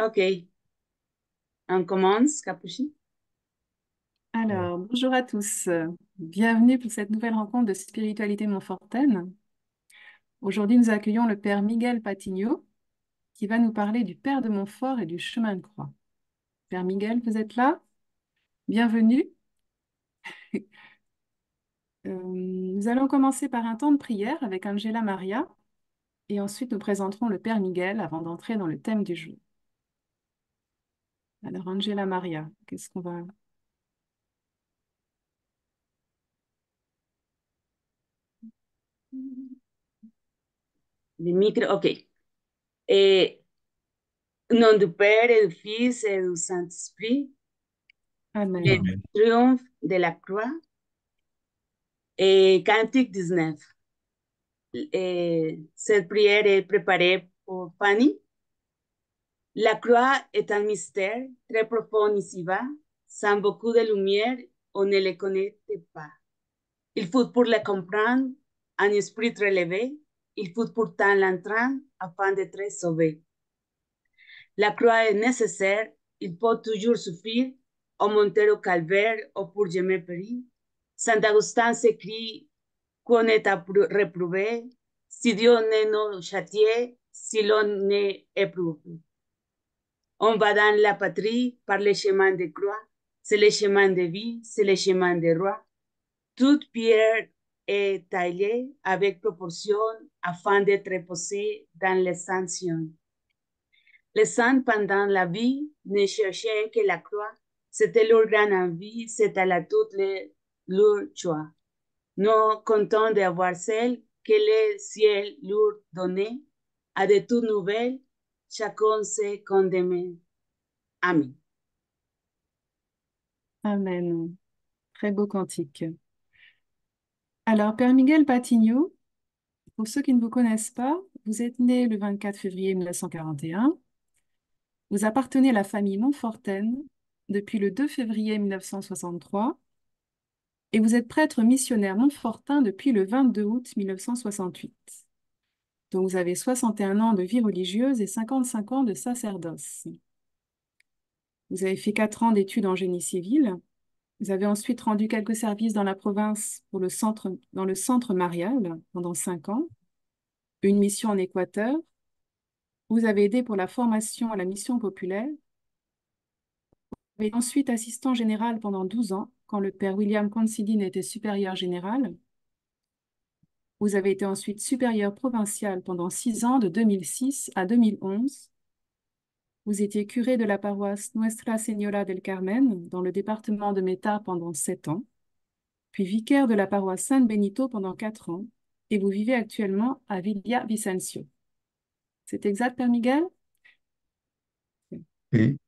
Ok. On commence, Capuchin? Alors, bonjour à tous. Bienvenue pour cette nouvelle rencontre de Spiritualité Montfortaine. Aujourd'hui, nous accueillons le Père Miguel Patigno qui va nous parler du Père de Montfort et du chemin de croix. Père Miguel, vous êtes là? Bienvenue. Euh, nous allons commencer par un temps de prière avec Angela Maria et ensuite nous présenterons le Père Miguel avant d'entrer dans le thème du jour. Alors, Angela Maria, qu'est-ce qu'on va... Le micro, ok. Et, nom du Père et du Fils et du Saint-Esprit, Amen. le triomphe de la croix. Et Cantique 19. Et cette prière est préparée pour Fanny. La croix est un mystère très profond ici-bas, sans beaucoup de lumière, on ne le connaît pas. Il faut pour le comprendre un esprit très élevé, il faut pourtant l'entendre afin d'être sauvé. La croix est nécessaire, il faut toujours souffrir, au monter au calvaire ou pour jamais. Saint Augustin s'écrit qu'on est réprouvé, si Dieu ne nous châtié, si l'on est éprouvé. On va dans la patrie par les chemins de croix, c'est le chemin de vie, c'est le chemin des rois. Toute pierre est taillée avec proportion afin d'être posée dans les sanctions. Les saints pendant la vie ne cherchaient que la croix, c'était leur grande envie, c'était là toute leur choix. Non content d'avoir celle que le ciel leur donnait, à de toutes nouvelles, chacun se condamné. Amen. Amen. Très beau cantique. Alors, Père Miguel Patigno, pour ceux qui ne vous connaissent pas, vous êtes né le 24 février 1941. Vous appartenez à la famille Montfortaine depuis le 2 février 1963 et vous êtes prêtre missionnaire montfortin depuis le 22 août 1968. Donc vous avez 61 ans de vie religieuse et 55 ans de sacerdoce. Vous avez fait 4 ans d'études en génie civil. Vous avez ensuite rendu quelques services dans la province dans le centre marial pendant 5 ans, une mission en Équateur. Vous avez aidé pour la formation à la mission populaire. Vous avez ensuite assistant général pendant 12 ans quand le père William Considine était supérieur général. Vous avez été ensuite supérieur provincial pendant 6 ans de 2006 à 2011 vous étiez curé de la paroisse Nuestra Señora del Carmen dans le département de Meta pendant sept ans, puis vicaire de la paroisse San Benito pendant quatre ans, et vous vivez actuellement à Villa Vicencio. C'est exact, Père Miguel? Oui.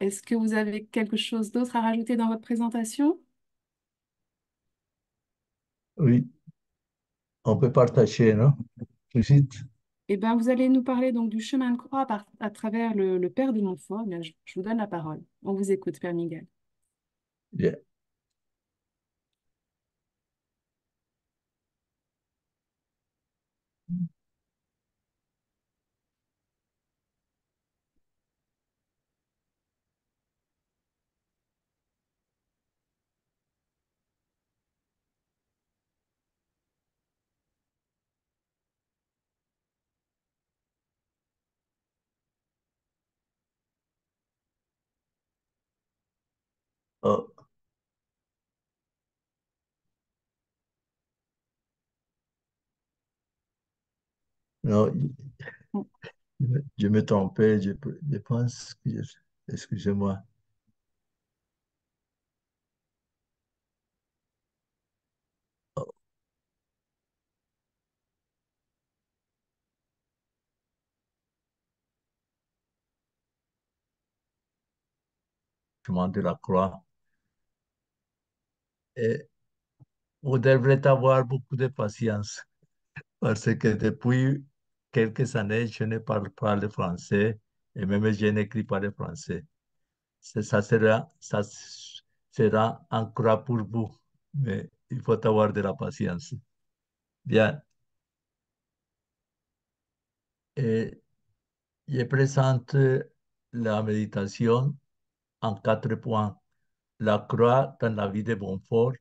Est-ce que vous avez quelque chose d'autre à rajouter dans votre présentation? Oui. On peut partager, non? Brigitte? Eh bien, vous allez nous parler donc du chemin de croix par- à travers le, le Père de Montfort. Eh bien, je, je vous donne la parole. On vous écoute, Père Miguel. Bien. Oh, non, je me- je trompais, je, je pense que, excusez-moi. Oh, chemin de la croix. Et vous devrez avoir beaucoup de patience parce que depuis quelques années, je ne parle pas le français et même je n'écris pas le français. Ça sera, ça sera croix pour vous, mais il faut avoir de la patience. Bien. Et je présente la méditation en quatre points. La croix dans la vie de Montfort,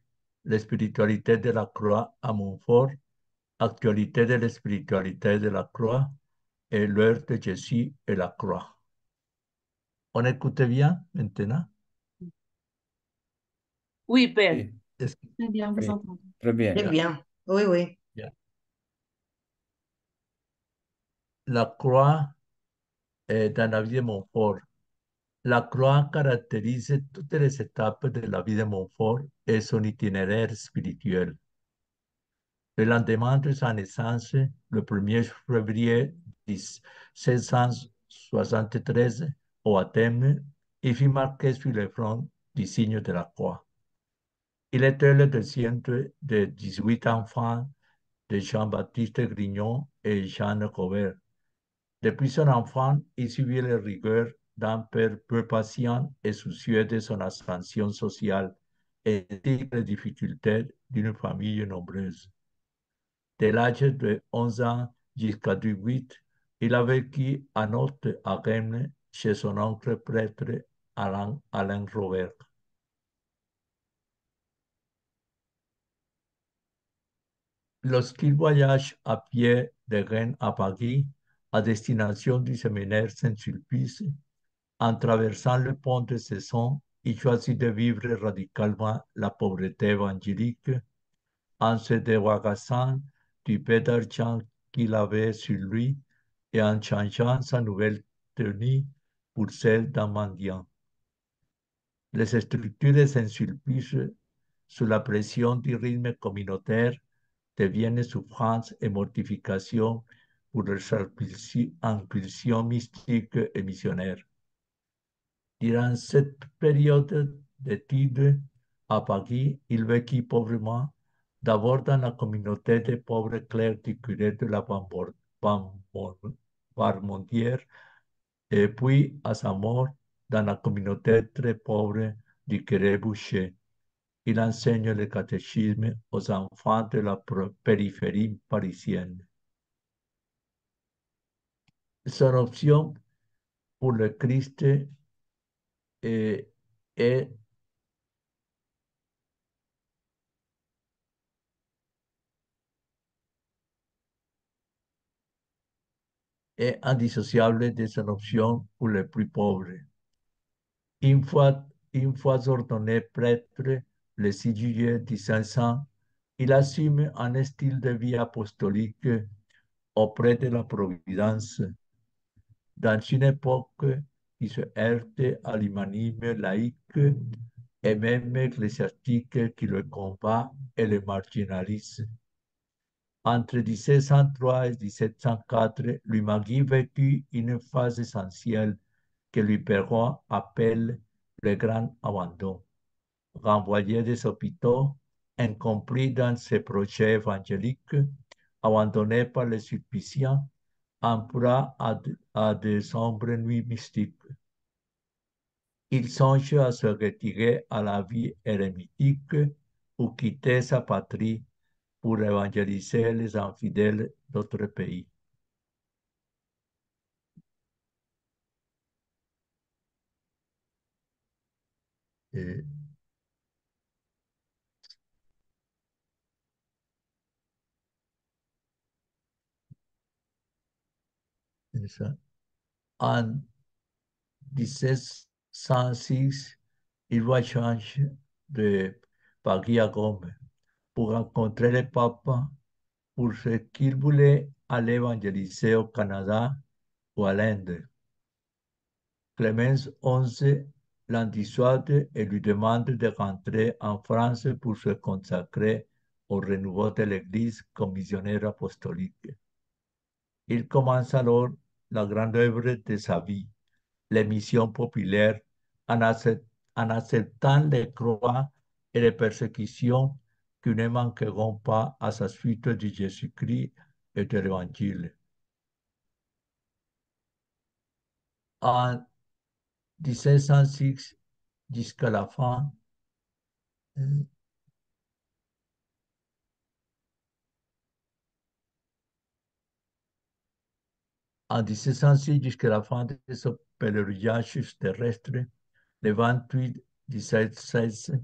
la spiritualité de la croix à Montfort, actualité de la spiritualité de la croix et l'heure de Jésus et la croix. On écoute bien maintenant? Oui, Père. Très bien, vous Oui. entendez. très bien. Très bien. Oui, oui. La croix est dans la vie de Montfort. La croix caractérise toutes les étapes de la vie de Montfort et son itinéraire spirituel. Le lendemain de sa naissance, le 1er février 1673, au Athènes, il fut marqué sur le front du signe de la croix. Il était le deuxième de 18 enfants de Jean-Baptiste Grignon et Jeanne Robert. Depuis son enfant, il subit les rigueurs d'un père peu patient et soucieux de son ascension sociale et les difficultés d'une famille nombreuse. Dès l'âge de 11 ans jusqu'à 18, il a vécu à Nantes, à Rennes, chez son oncle prêtre Alain Robert. Lorsqu'il voyage à pied de Rennes à Paris, à destination du séminaire Saint-Sulpice, en traversant le pont de Cesson, il choisit de vivre radicalement la pauvreté évangélique en se débarrassant du peu qu'il avait sur lui et en changeant sa nouvelle tenue pour celle d'un mendiant. Les structures Saint-Sulpice, sous la pression du rythme communautaire, deviennent souffrance et mortification pour leurs impulsions mystiques et missionnaires. Durant cette période d'études à Paris, il vécut pauvrement, d'abord dans la communauté des pauvres clercs du curé de la Barmondière, et puis à sa mort dans la communauté très pauvre du curé Boucher. Il enseigne le catéchisme aux enfants de la périphérie parisienne. Son option pour le Christ est, est est indissociable de son option pour les plus pauvres. Une fois, une fois ordonné prêtre le 6 juillet 1500, il assume un style de vie apostolique auprès de la Providence dans une époque qui se heurte à l'humanisme laïque et même ecclésiastique qui le combat et le marginalise. Entre 1703 et 1704, Louis-Marie vécut une phase essentielle que permet appelle le grand abandon. Renvoyé des hôpitaux, incompris dans ses projets évangéliques, abandonné par les sulpiciens, en à, de, à des sombres nuits mystiques il songe à se retirer à la vie érémitique ou quitter sa patrie pour évangéliser les infidèles d'autres pays. 106, il va changer de par Guillaume pour rencontrer le Papa pour ce qu'il voulait aller évangéliser au Canada ou à l'Inde. Clémence XI l'indissuade et lui demande de rentrer en France pour se consacrer au renouveau de l'Église comme missionnaire apostolique. Il commence alors la grande œuvre de sa vie, les missions populaires en, accept, en acceptant les croix et les persécutions qui ne manqueront pas à sa suite de Jésus-Christ et de l'Évangile. En 1706 jusqu'à la fin, En 1706, jusqu'à la fin de son pèlerinage terrestre, le 28 1716,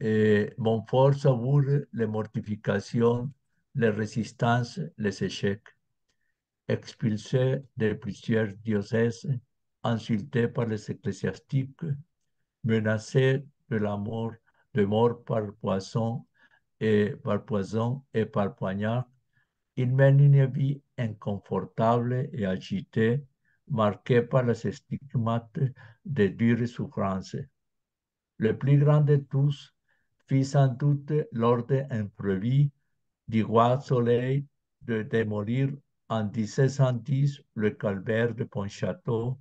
et Montfort savoure les mortifications, les résistances, les échecs. Expulsé de plusieurs diocèses, insulté par les ecclésiastiques, menacé de la mort, de mort par poison et par poison et par poignard, il mène une vie inconfortable et agitée, marquée par les stigmates de dures souffrances. Le plus grand de tous fit sans doute l'ordre imprévu du roi Soleil de démolir en 1710 le calvaire de Pontchâteau,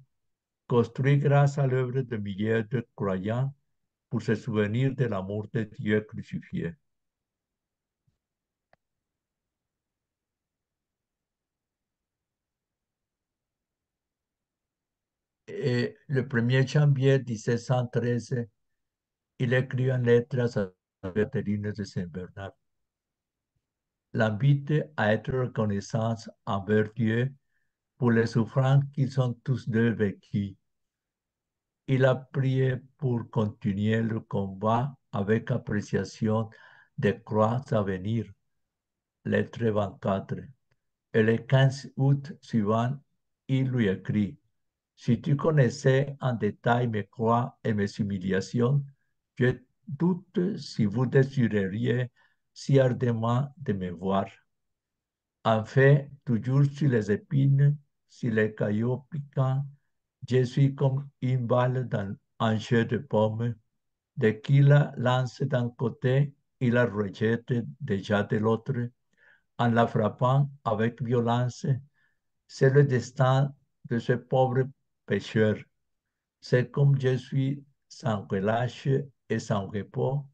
construit grâce à l'œuvre de milliers de croyants pour se souvenir de l'amour de Dieu crucifié. Et le 1er janvier 1713, il écrit une lettre à Catherine de Saint-Bernard. L'invite à être reconnaissant envers Dieu pour les souffrances qu'ils ont tous deux vécues. Il a prié pour continuer le combat avec appréciation des croix à venir. Lettre 24. Et le 15 août suivant, il lui écrit Si tu connaissais en détail mes croix et mes humiliations, je doute si vous désireriez si ardemment de me voir. En fait, toujours sur les épines, sur les cailloux piquants, je suis comme une balle dans un jeu de pommes. Dès qu'il la lance d'un côté, il la rejette déjà de l'autre, en la frappant avec violence. C'est le destin de ce pauvre pécheur. C'est comme je suis sans relâche et sans repos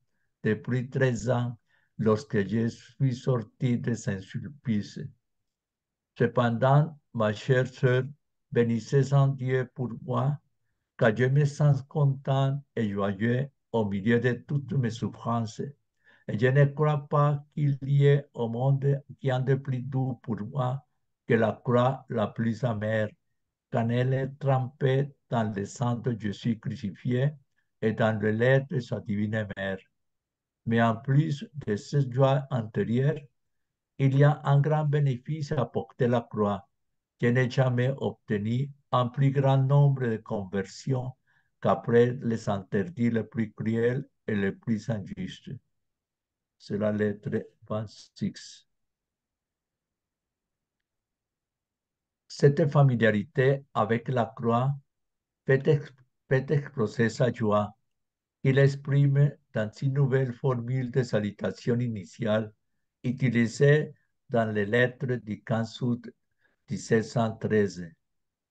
depuis 13 ans lorsque je suis sorti de Saint-Sulpice. Cependant, ma chère sœur, bénissez en Dieu pour moi, car je me sens content et joyeux au milieu de toutes mes souffrances. Et je ne crois pas qu'il y ait au monde rien de plus doux pour moi que la croix la plus amère, quand elle est trempée dans le sang de Jésus crucifié et dans le lait de sa divine mère. Mais en plus de cette joie antérieure, il y a un grand bénéfice à porter la croix. Je n'ai jamais obtenu un plus grand nombre de conversions qu'après les interdits les plus cruels et les plus injustes. C'est la lettre 26. Cette familiarité avec la croix fait, exploser sa joie. Il exprime dans une nouvelle formule de salutation initiale utilisée dans les lettres du 15 août 1713.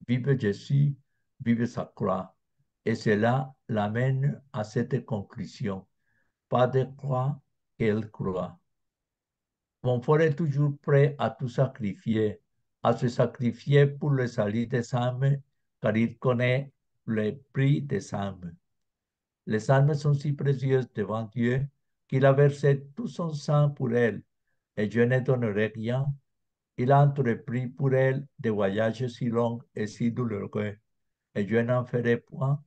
Vive Jésus, vive sa croix. Et cela l'amène à cette conclusion. Pas de croix, quelle croix. Mon frère est toujours prêt à tout sacrifier, à se sacrifier pour le salut des âmes, car il connaît le prix des âmes. Les âmes sont si précieuses devant Dieu qu'il a versé tout son sang pour elles, et je ne donnerai rien. Il a entrepris pour elles des voyages si longs et si douloureux, et je n'en ferai point.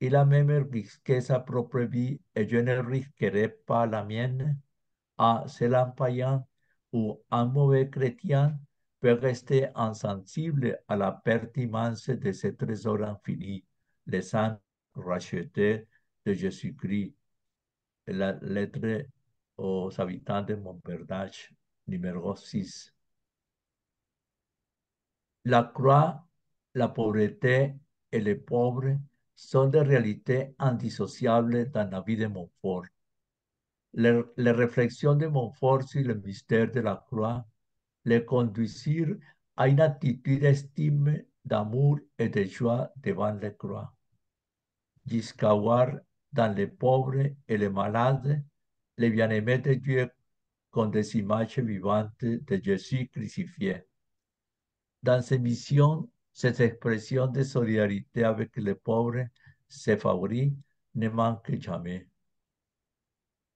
Il a même risqué sa propre vie, et je ne risquerai pas la mienne. Ah, c'est ou un mauvais chrétien peut rester insensible à la perte immense de ce trésor infini, les saints rachetés de Jésus-Christ. La lettre aux habitants de Montperdage, numéro 6. La croix, la pauvreté et les pauvres sont des réalités indissociables dans la vie de Montfort. Les réflexions de Montfort sur le mystère de la croix le conduisirent à une attitude d'estime, d'amour et de joie devant la croix. Jusqu'à dans les pauvres et les malades les bien-aimés de Dieu comme des images vivantes de Jésus crucifié. Dans ces missions, cette expression de solidarité avec les pauvres, ses favoris, ne manque jamais.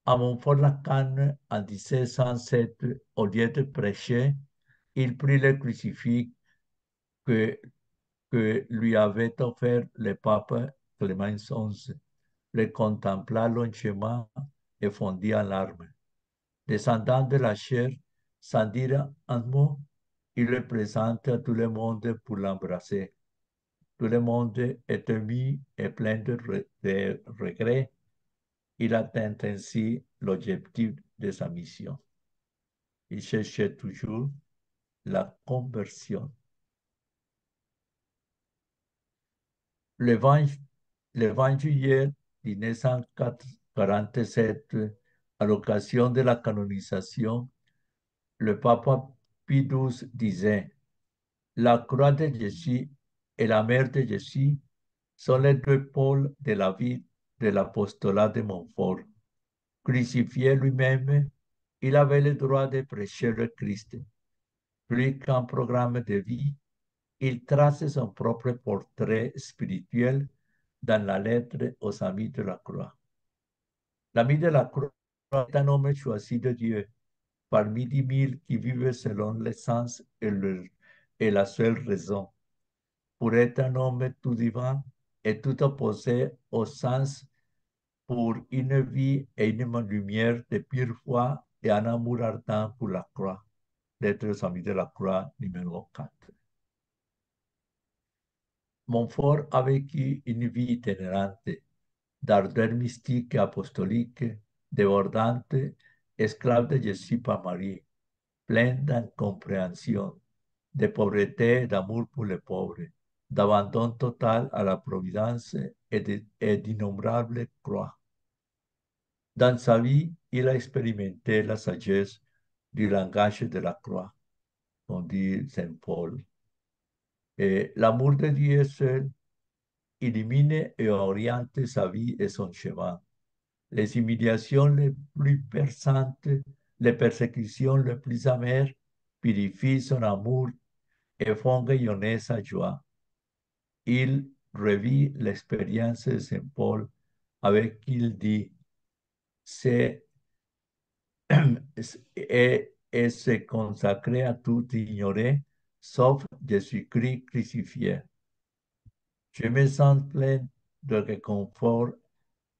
À Montfort-la-Canne, en 1707, au lieu de prêcher, il prit le crucifix que, lui avait offert le pape Clément XI, le contempla longeement et fondit en larmes. Descendant de la chair, sans dire un mot, il le présente à tout le monde pour l'embrasser. Tout le monde est ému et plein de, de regrets. Il atteint ainsi l'objectif de sa mission. Il cherchait toujours la conversion. Le 20, le 20 juillet 1947, à l'occasion de la canonisation, le pape Pie XII disait La croix de Jésus et la mère de Jésus sont les deux pôles de la vie de l'apostolat de Montfort. Crucifié lui-même, il avait le droit de prêcher le Christ. Plus qu'un programme de vie, il trace son propre portrait spirituel dans la lettre aux amis de la croix. L'ami de la croix est un homme choisi de Dieu, parmi dix mille qui vivent selon l'essence et, et la seule raison. Pour être un homme tout divin et tout opposé au sens pour une vie et une lumière de pure foi et un amour ardent pour la croix. Lettre aux amis de la croix numéro 4. Montfort a vécu une vie itinérante, d'ardeur mystique et apostolique, débordante, esclave de Jésus par Marie, pleine d'incompréhension, de pauvreté et d'amour pour les pauvres, d'abandon total à la providence et d'innombrables croix. Dans sa vie, il a expérimenté la sagesse du langage de la croix, on dit Saint Paul. Et l'amour de Dieu seul illumine et oriente sa vie et son chemin. Les humiliations les plus perçantes, les persécutions les plus amères purifient son amour et font rayonner sa joie. Il revit l'expérience de Saint Paul avec qui il dit, c'est et, et se consacrer à tout ignorer, sauf Jésus-Christ crucifié. Je me sens plein de réconfort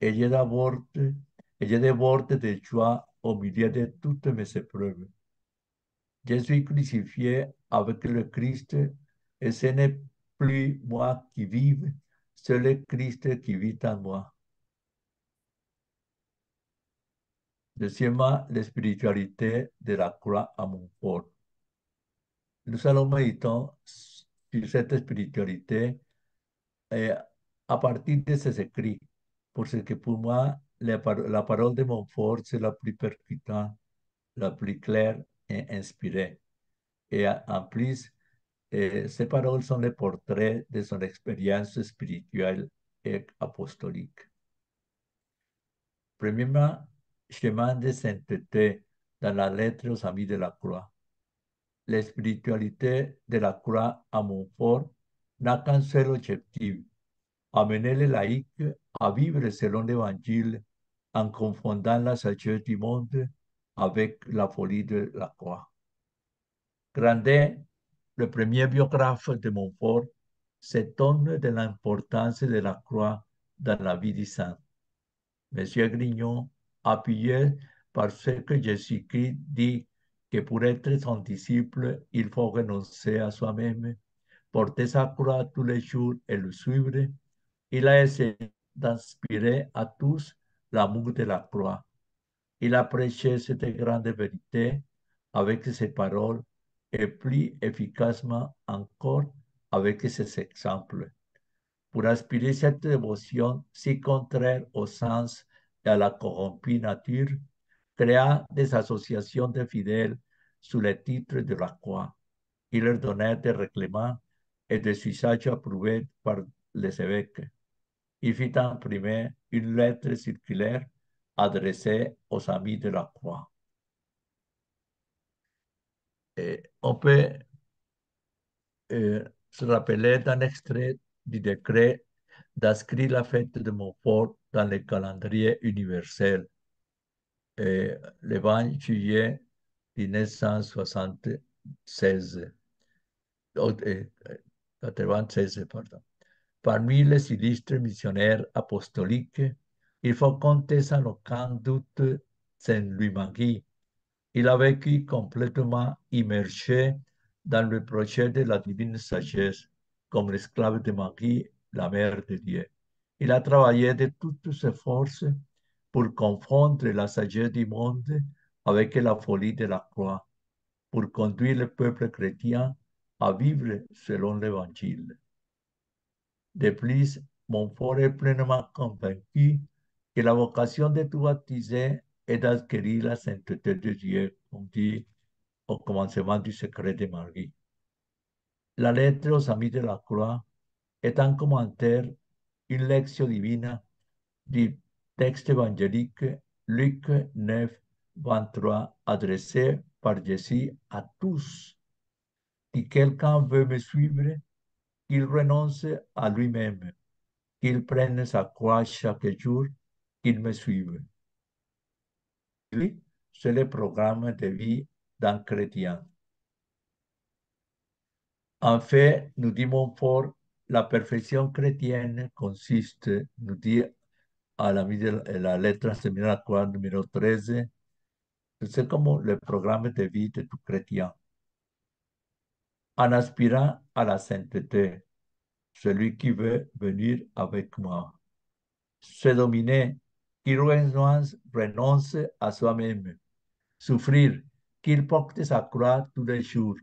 et je déborde de joie au milieu de toutes mes épreuves. Je suis crucifié avec le Christ et ce n'est plus moi qui vive, c'est le Christ qui vit en moi. Deuxièmement, la spiritualité de la croix à mon corps. Nous allons méditer sur cette spiritualité et à partir de ces écrits, parce que pour moi, la, parole de Montfort, c'est la plus percutante, la plus claire et inspirée. Et en plus, ces paroles sont les portraits de son expérience spirituelle et apostolique. Premièrement, chemin de sainteté dans la lettre aux amis de la croix. La spiritualité de la croix à Montfort n'a qu'un seul objectif, amener les laïcs à vivre selon l'Évangile en confondant la sagesse du monde avec la folie de la croix. Grandet, le premier biographe de Montfort, s'étonne de l'importance de la croix dans la vie du saint. Monsieur Grignon appuyé par ce que Jésus-Christ dit que pour être son disciple, il faut renoncer à soi-même, porter sa croix tous les jours et le suivre, il a essayé d'inspirer à tous l'amour de la croix. Il a prêché cette grande vérité avec ses paroles et plus efficacement encore avec ses exemples. Pour aspirer cette dévotion si contraire au sens et à la corrompue nature, créa des associations de fidèles sous le titre de la croix. Il leur donnait des règlements et des usages approuvés par les évêques. Il fit imprimer une lettre circulaire adressée aux amis de la croix. Et on peut se rappeler d'un extrait du décret d'inscrire la fête de Montfort dans le calendrier universel. Et le 20 juillet 1976. 96, pardon. Parmi les illustres missionnaires apostoliques, il faut compter sans aucun doute Saint-Louis-Magui. Il a vécu complètement immergé dans le projet de la divine sagesse, comme l'esclave de Marie, la mère de Dieu. Il a travaillé de toutes ses forces pour confondre la sagesse du monde avec la folie de la croix, pour conduire le peuple chrétien à vivre selon l'Évangile. De plus, Montfort est pleinement convaincu que la vocation de tout baptisé est d'acquérir la sainteté de Dieu, comme dit au commencement du secret de Marie. La lettre aux amis de la croix est un commentaire, une lecture divine du texte évangélique Luc 9, 23, adressé par Jésus à tous. Si quelqu'un veut me suivre, qu'il renonce à lui-même, qu'il prenne sa croix chaque jour, qu'il me suive. Oui, c'est le programme de vie d'un chrétien. En fait, nous dit Montfort, la perfection chrétienne consiste, nous dit à la, la lettre croix numéro 13, c'est comme le programme de vie de tout chrétien. En aspirant à la sainteté, celui qui veut venir avec moi. Se dominer, qu'il renonce à soi-même. Souffrir, qu'il porte sa croix tous les jours,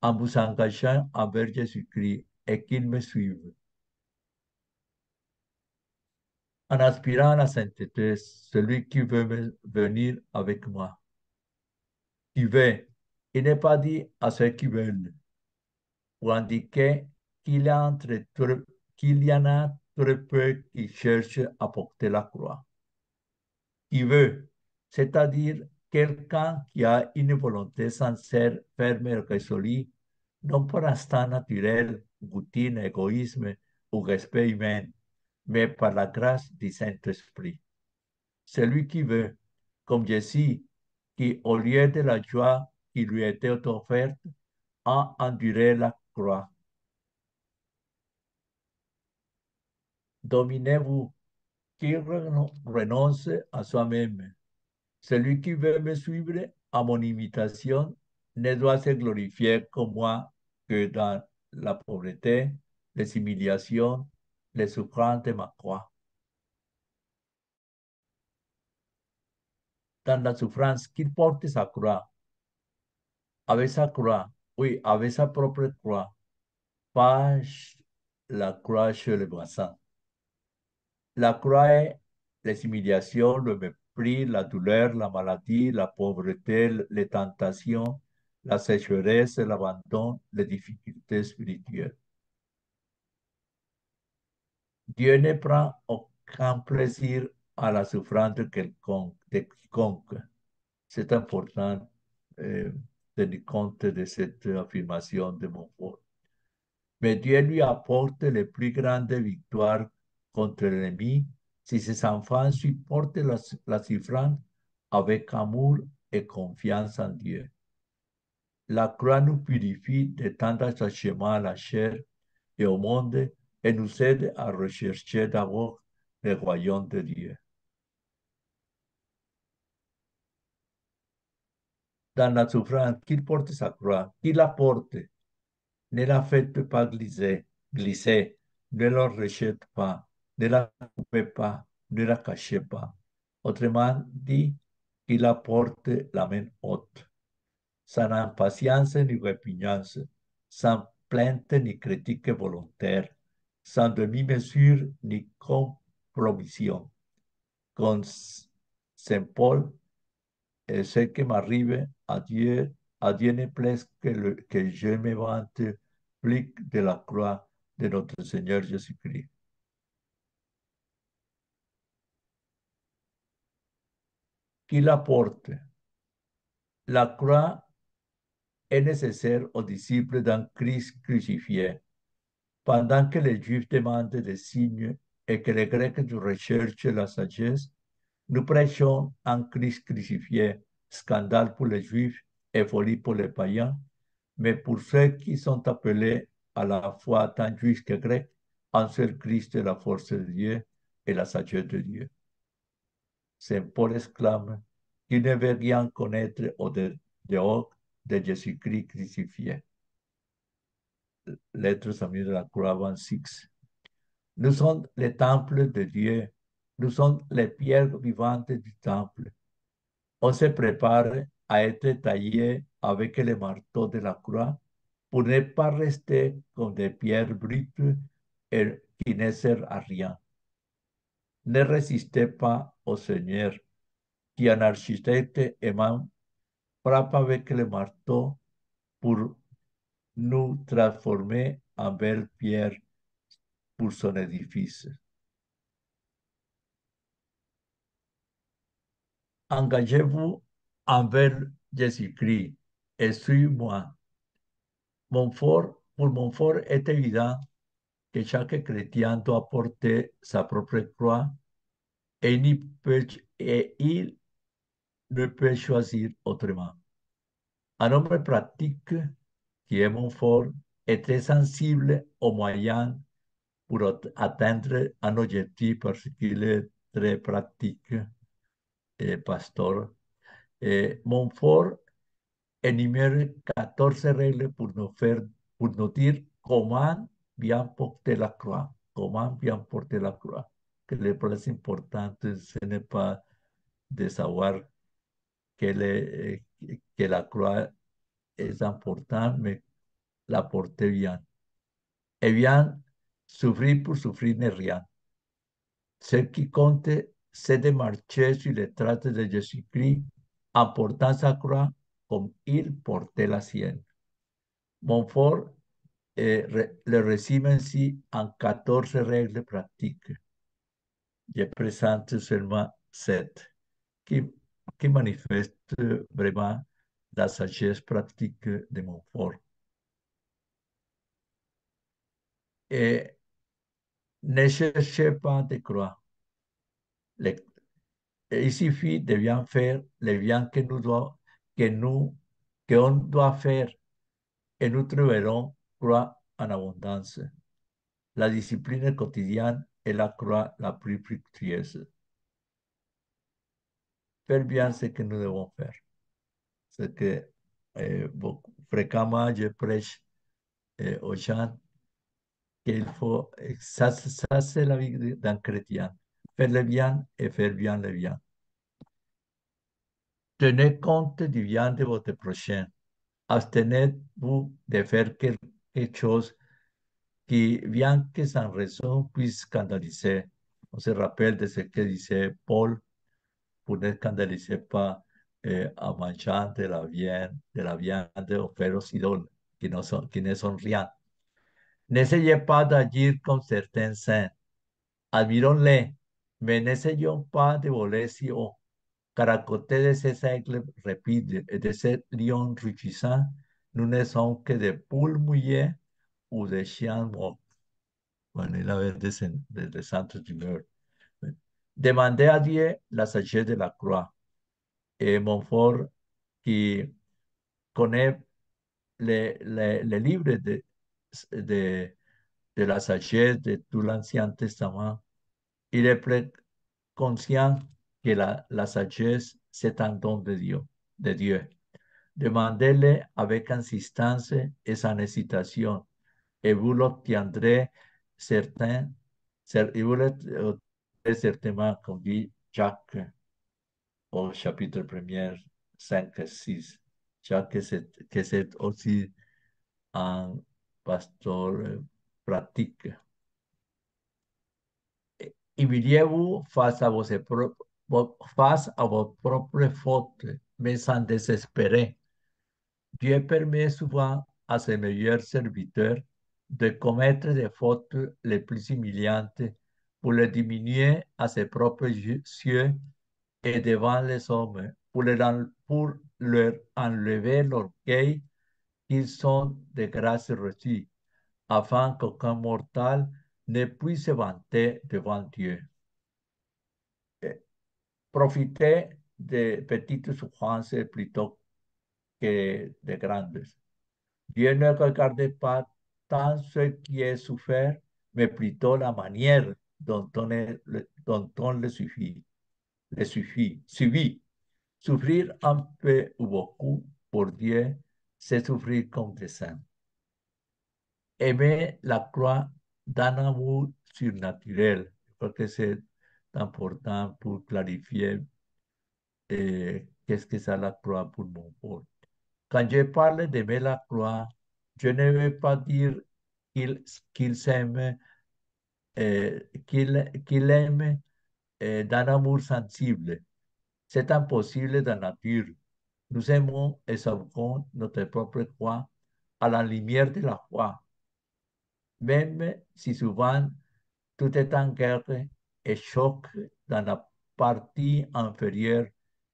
en vous engageant envers Jésus-Christ et qu'il me suive. En aspirant à la sainteté, celui qui veut venir avec moi. Qui veut, il n'est pas dit à ceux qui veulent, pour indiquer qu'il y, y en a très peu qui cherchent à porter la croix. Qui veut, c'est-à-dire quelqu'un qui a une volonté sincère, ferme et résolue, non pour instinct naturel, routine, égoïsme ou respect humain, mais par la grâce du Saint-Esprit. Celui qui veut, comme Jésus, qui au lieu de la joie qui lui était offerte, a enduré la croix. Dominez-vous, qui renonce à soi-même. Celui qui veut me suivre à mon imitation ne doit se glorifier comme moi que dans la pauvreté, les humiliations, les souffrances de ma croix. Dans la souffrance, qu'il porte sa croix. Avec sa croix, oui, avec sa propre croix, pas la croix chez le voisin. La croix est les humiliations, le mépris, la douleur, la maladie, la pauvreté, les tentations, la sécheresse, l'abandon, les difficultés spirituelles. Dieu ne prend aucun plaisir à la souffrance de quiconque. C'est important euh, de tenir compte de cette affirmation de Montfort. Mais Dieu lui apporte les plus grandes victoires contre l'ennemi si ses enfants supportent la, souffrance avec amour et confiance en Dieu. La croix nous purifie de tant d'attachement à la chair et au monde et nous aide à rechercher d'abord le royaume de Dieu. Dans la souffrance, qu'il porte sa croix, qu'il la porte. Ne la faites pas glisser, glisser, ne la rejette pas, ne la coupez pas, ne la cachez pas. Autrement dit, qu'il la porte la main haute, sans impatience ni répugnance, sans plainte ni critique volontaire, sans demi-mesure ni compromission. Con Saint Paul, et ce qui m'arrive à Dieu, à Dieu ne plaise que, que je me vante plus de la croix de notre Seigneur Jésus-Christ. Qui la porte? La croix est nécessaire aux disciples d'un Christ crucifié pendant que les Juifs demandent des signes et que les Grecs recherchent la sagesse, nous prêchons un Christ crucifié, scandale pour les Juifs et folie pour les païens, mais pour ceux qui sont appelés à la fois tant juif que grec, un seul Christ est la force de Dieu et la sagesse de Dieu. Saint Paul exclame qu'il ne veut rien connaître au-dehors de Jésus-Christ crucifié. Lettres amis de la Croix 26. Nous sommes les temples de Dieu. Nous sommes les pierres vivantes du temple. On se prépare à être taillé avec le marteau de la croix pour ne pas rester comme des pierres brutes et qui ne servent à rien. Ne résistez pas au Seigneur, qui en architecte même frappe avec le marteau pour nous transformer en belles pierres pour son édifice. Engagez-vous envers Jésus-Christ et suis-moi. Montfort, pour Montfort est évident que chaque chrétien doit porter sa propre croix et, il, peut, et il ne peut choisir autrement. Un homme pratique qui est Montfort est très sensible aux moyens pour atteindre un objectif parce qu'il est très pratique et pasteur. Et Montfort énumère 14 règles pour nous, faire, pour nous dire comment bien porter la croix, comment bien porter la croix. Que le plus important, ce n'est pas de savoir que, le, que la croix est importante, mais la porter bien. Et bien, souffrir pour souffrir n'est rien. Ce qui compte, c'est de marcher sur les traces de Jésus-Christ en portant sa croix comme il portait la sienne. Montfort eh, le résume ainsi en 14 règles pratiques. Je présente seulement 7 qui, qui manifestent vraiment la sagesse pratique de Montfort. Et ne cherchez pas de croix. il suffit de bien faire le bien que nous que nous, qu'on doit faire et nous trouverons croix en abondance. La discipline quotidienne est la croix la plus fructueuse. Faire bien ce que nous devons faire. Ce que beaucoup, fréquemment je prêche aux gens qu'il faut, ça, ça c'est la vie d'un chrétien. Faire le bien et faire bien le bien. Tenez compte du bien de votre prochain. Abstenez-vous de faire quelque chose qui, bien que sans raison, puisse scandaliser. On se rappelle de ce que disait Paul, pour ne scandaliser pas eh, de la viande, de la viande offerte aux idoles, qui, no sont, qui ne sont rien. N'essayez pas d'agir comme certains saints. Admirons-les, mais n'essayons pas de voler si de ces aigles rapides et de ces lions rugissants, nous que des poules mouillées ou des chiens morts. Bueno, il avait des, des, des centres d'humeur. Demandez à Dieu la sagesse de la croix. Et Montfort, qui connaît les, de, de, de la sagesse de tout l'Ancien Testament, il est conscient que la, la sagesse, c'est un don de Dieu. De Dieu. Demandez-le avec insistance et sans hésitation, et vous certain, et vous l'obtiendrez certainement, comme Jacques au chapitre 1er, 5 et 6. Jacques, que c'est aussi un pasteur pratique. Humiliez-vous face à vos face à votre propre faute, mais sans désespérer. Dieu permet souvent à ses meilleurs serviteurs de commettre des fautes les plus humiliantes pour les diminuer à ses propres yeux et devant les hommes, pour leur, leur enlever l'orgueil qu'ils sont de grâce reçue, afin qu'aucun mortal ne puisse se vanter devant Dieu. Profitez de petites souffrances plutôt que de grandes. Dieu ne regarde pas tant ce qui est souffert, mais plutôt la manière dont on, le suffit. Le suffit, suffit. Souffrir un peu ou beaucoup pour Dieu, c'est souffrir comme des saints. Aimer la croix d'un amour surnaturel. Je crois que c'est important pour clarifier eh, qu'est-ce que c'est la croix pour mon peuple. Quand je parle d'aimer la croix, je ne veux pas dire qu'il qu s'aime, euh, aime euh, d'un amour sensible. C'est impossible dans la nature. Nous aimons et savons notre propre croix à la lumière de la foi. Même si souvent tout est en guerre et choque dans la partie inférieure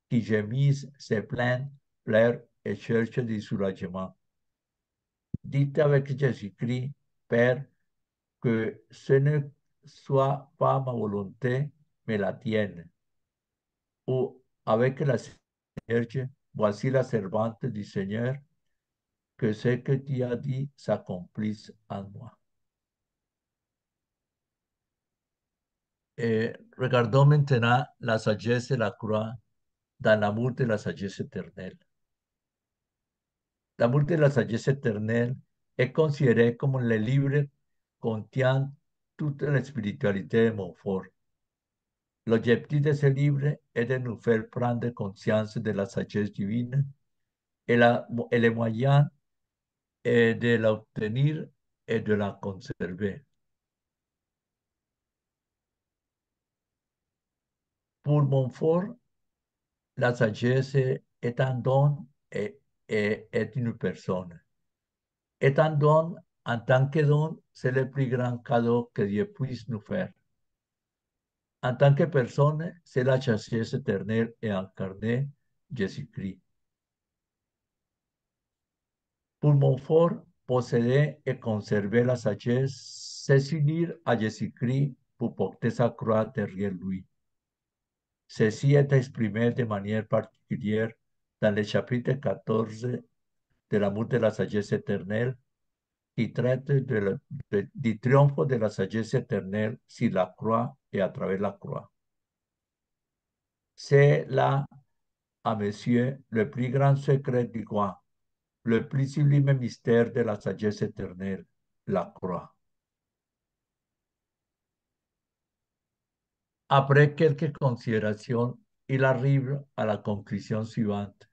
qui gémisse, se plaint, pleure et cherche du soulagement. Dites avec Jésus-Christ, Père, que ce ne soit pas ma volonté, mais la tienne. Ou avec la Vierge, voici la servante du Seigneur, que ce que tu as dit s'accomplisse en moi. Et regardons maintenant la sagesse de la croix dans l'amour de la sagesse éternelle. L'amour de la sagesse éternelle est considéré comme le livre contient toute la spiritualité de Montfort. L'objectif de ce livre est de nous faire prendre conscience de la sagesse divine et, la, et le moyen est de l'obtenir et de la conserver. Pour Montfort, la sagesse est un don et, et est une personne. Un don en tant que don, c'est le plus grand cadeau que Dieu puisse nous faire. En tant que personne, c'est la sagesse éternelle et incarnée, Jésus-Christ. Pour Montfort, posséder et conserver la sagesse, c'est s'unir à Jésus-Christ pour porter sa croix derrière lui. Ceci est exprimé de manière particulière dans le chapitre 14 de l'amour de la sagesse éternelle qui traite de le, de, du triomphe de la sagesse éternelle sur la croix et à travers la croix. C'est là, à monsieur, le plus grand secret du roi, le plus sublime mystère de la sagesse éternelle, la croix. Après quelques considérations, il arrive à la conclusion suivante.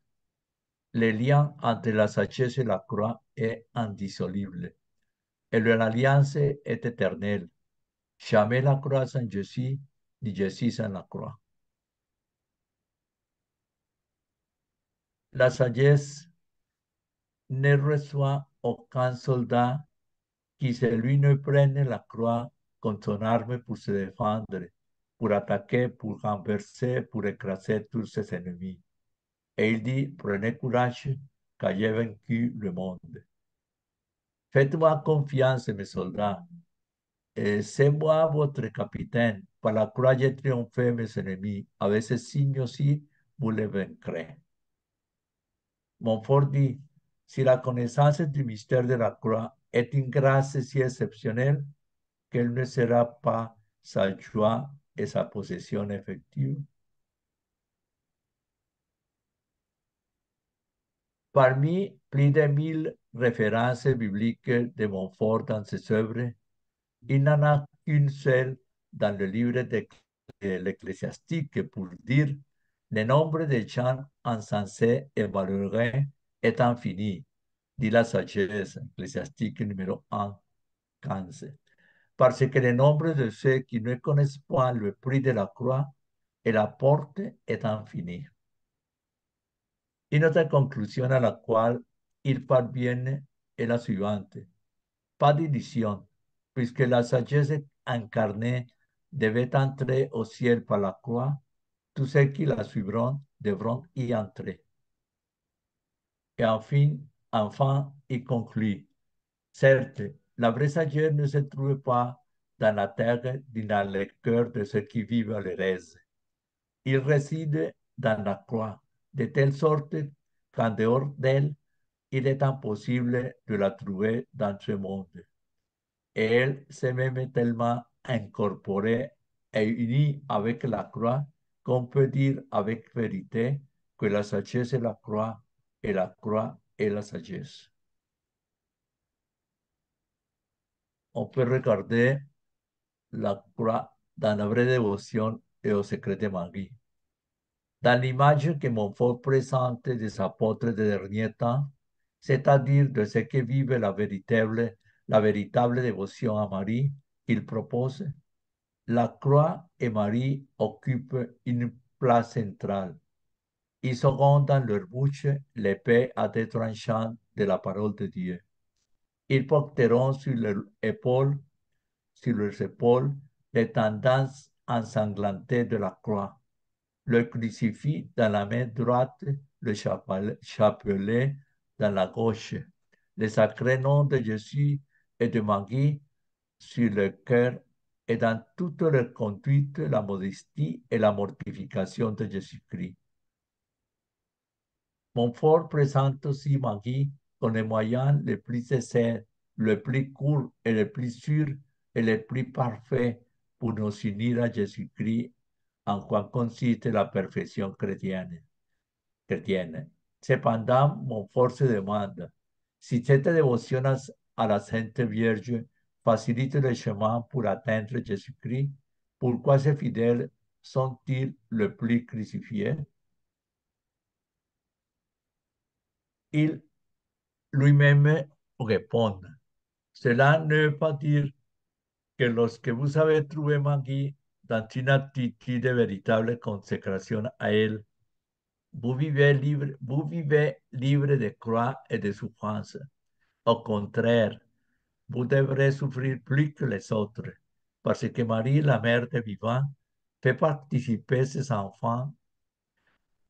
Le lien entre la sagesse et la croix est indissoluble. Et l'alliance est éternelle. Jamais la croix sans Jésus, ni Jésus sans la croix. La sagesse ne reçoit aucun soldat qui, celui ne prenne la croix comme son arme pour se défendre, pour attaquer, pour renverser, pour écraser tous ses ennemis. Et il prenez courage, car j'ai vaincu le monde. Faites-moi confiance, mes soldats. Et c'est moi votre capitaine. Par la croix, j'ai triomphé mes ennemis. Avec ce signe aussi, vous les vaincrez. Montfort dit, si la connaissance du mystère de la croix est une grâce si exceptionnelle, qu'elle ne sera pas sa joie et sa possession effective. Parmi plus de mille références bibliques de Montfort dans ses œuvres, il n'en a qu'une seule dans le livre de l'Ecclésiastique pour dire le nombre de gens insensés et malheureux est infini, dit la sagesse ecclésiastique numéro 1, 15. Parce que le nombre de ceux qui ne connaissent pas le prix de la croix et la porte est infini. Une autre conclusion à laquelle il parvient est la suivante. Pas d'édition, puisque la sagesse incarnée devait entrer au ciel par la croix, tous ceux qui la suivront devront y entrer. Et enfin, enfin il conclut. Certes, la vraie sagesse ne se trouve pas dans la terre ni dans le cœur de ceux qui vivent à l'érèse. Il réside dans la croix, de telle sorte qu'en dehors d'elle, il est impossible de la trouver dans ce monde. elle s'est même tellement incorporée et unie avec la croix qu'on peut dire avec vérité que la sagesse est la croix et la croix est la sagesse. On peut regarder la croix dans la vraie dévotion et au secret de Marie. Dans l'image que Montfort présente des apôtres des derniers temps, c'est-à-dire de ce que vive la véritable, la véritable dévotion à Marie qu'il propose, la croix et Marie occupent une place centrale. Ils auront dans leur bouche l'épée à deux tranchants de la parole de Dieu. Ils porteront sur leurs épaules, sur leurs épaules les tendances ensanglantées de la croix, le crucifix dans la main droite, le chapelet dans la gauche, le sacré nom de Jésus et de Marie sur le cœur et dans toute leur conduite la modestie et la mortification de Jésus-Christ. Montfort présente aussi Marie comme le moyen le plus sincère, le plus court et le plus sûr et le plus parfait pour nous unir à Jésus-Christ en quoi consiste la perfection chrétienne. chrétienne. Cependant, Montfort se demande si cette dévotion à la Sainte Vierge facilite le chemin pour atteindre Jésus-Christ, pourquoi ces fidèles sont-ils le plus crucifiés? Il lui-même répond, cela ne veut pas dire que lorsque vous avez trouvé Marie une attitude de véritable consécration à elle, vous vivez libre, vous vivez libre de croix et de souffrance. Au contraire, vous devrez souffrir plus que les autres, parce que Marie, la mère de vivant, fait participer ses enfants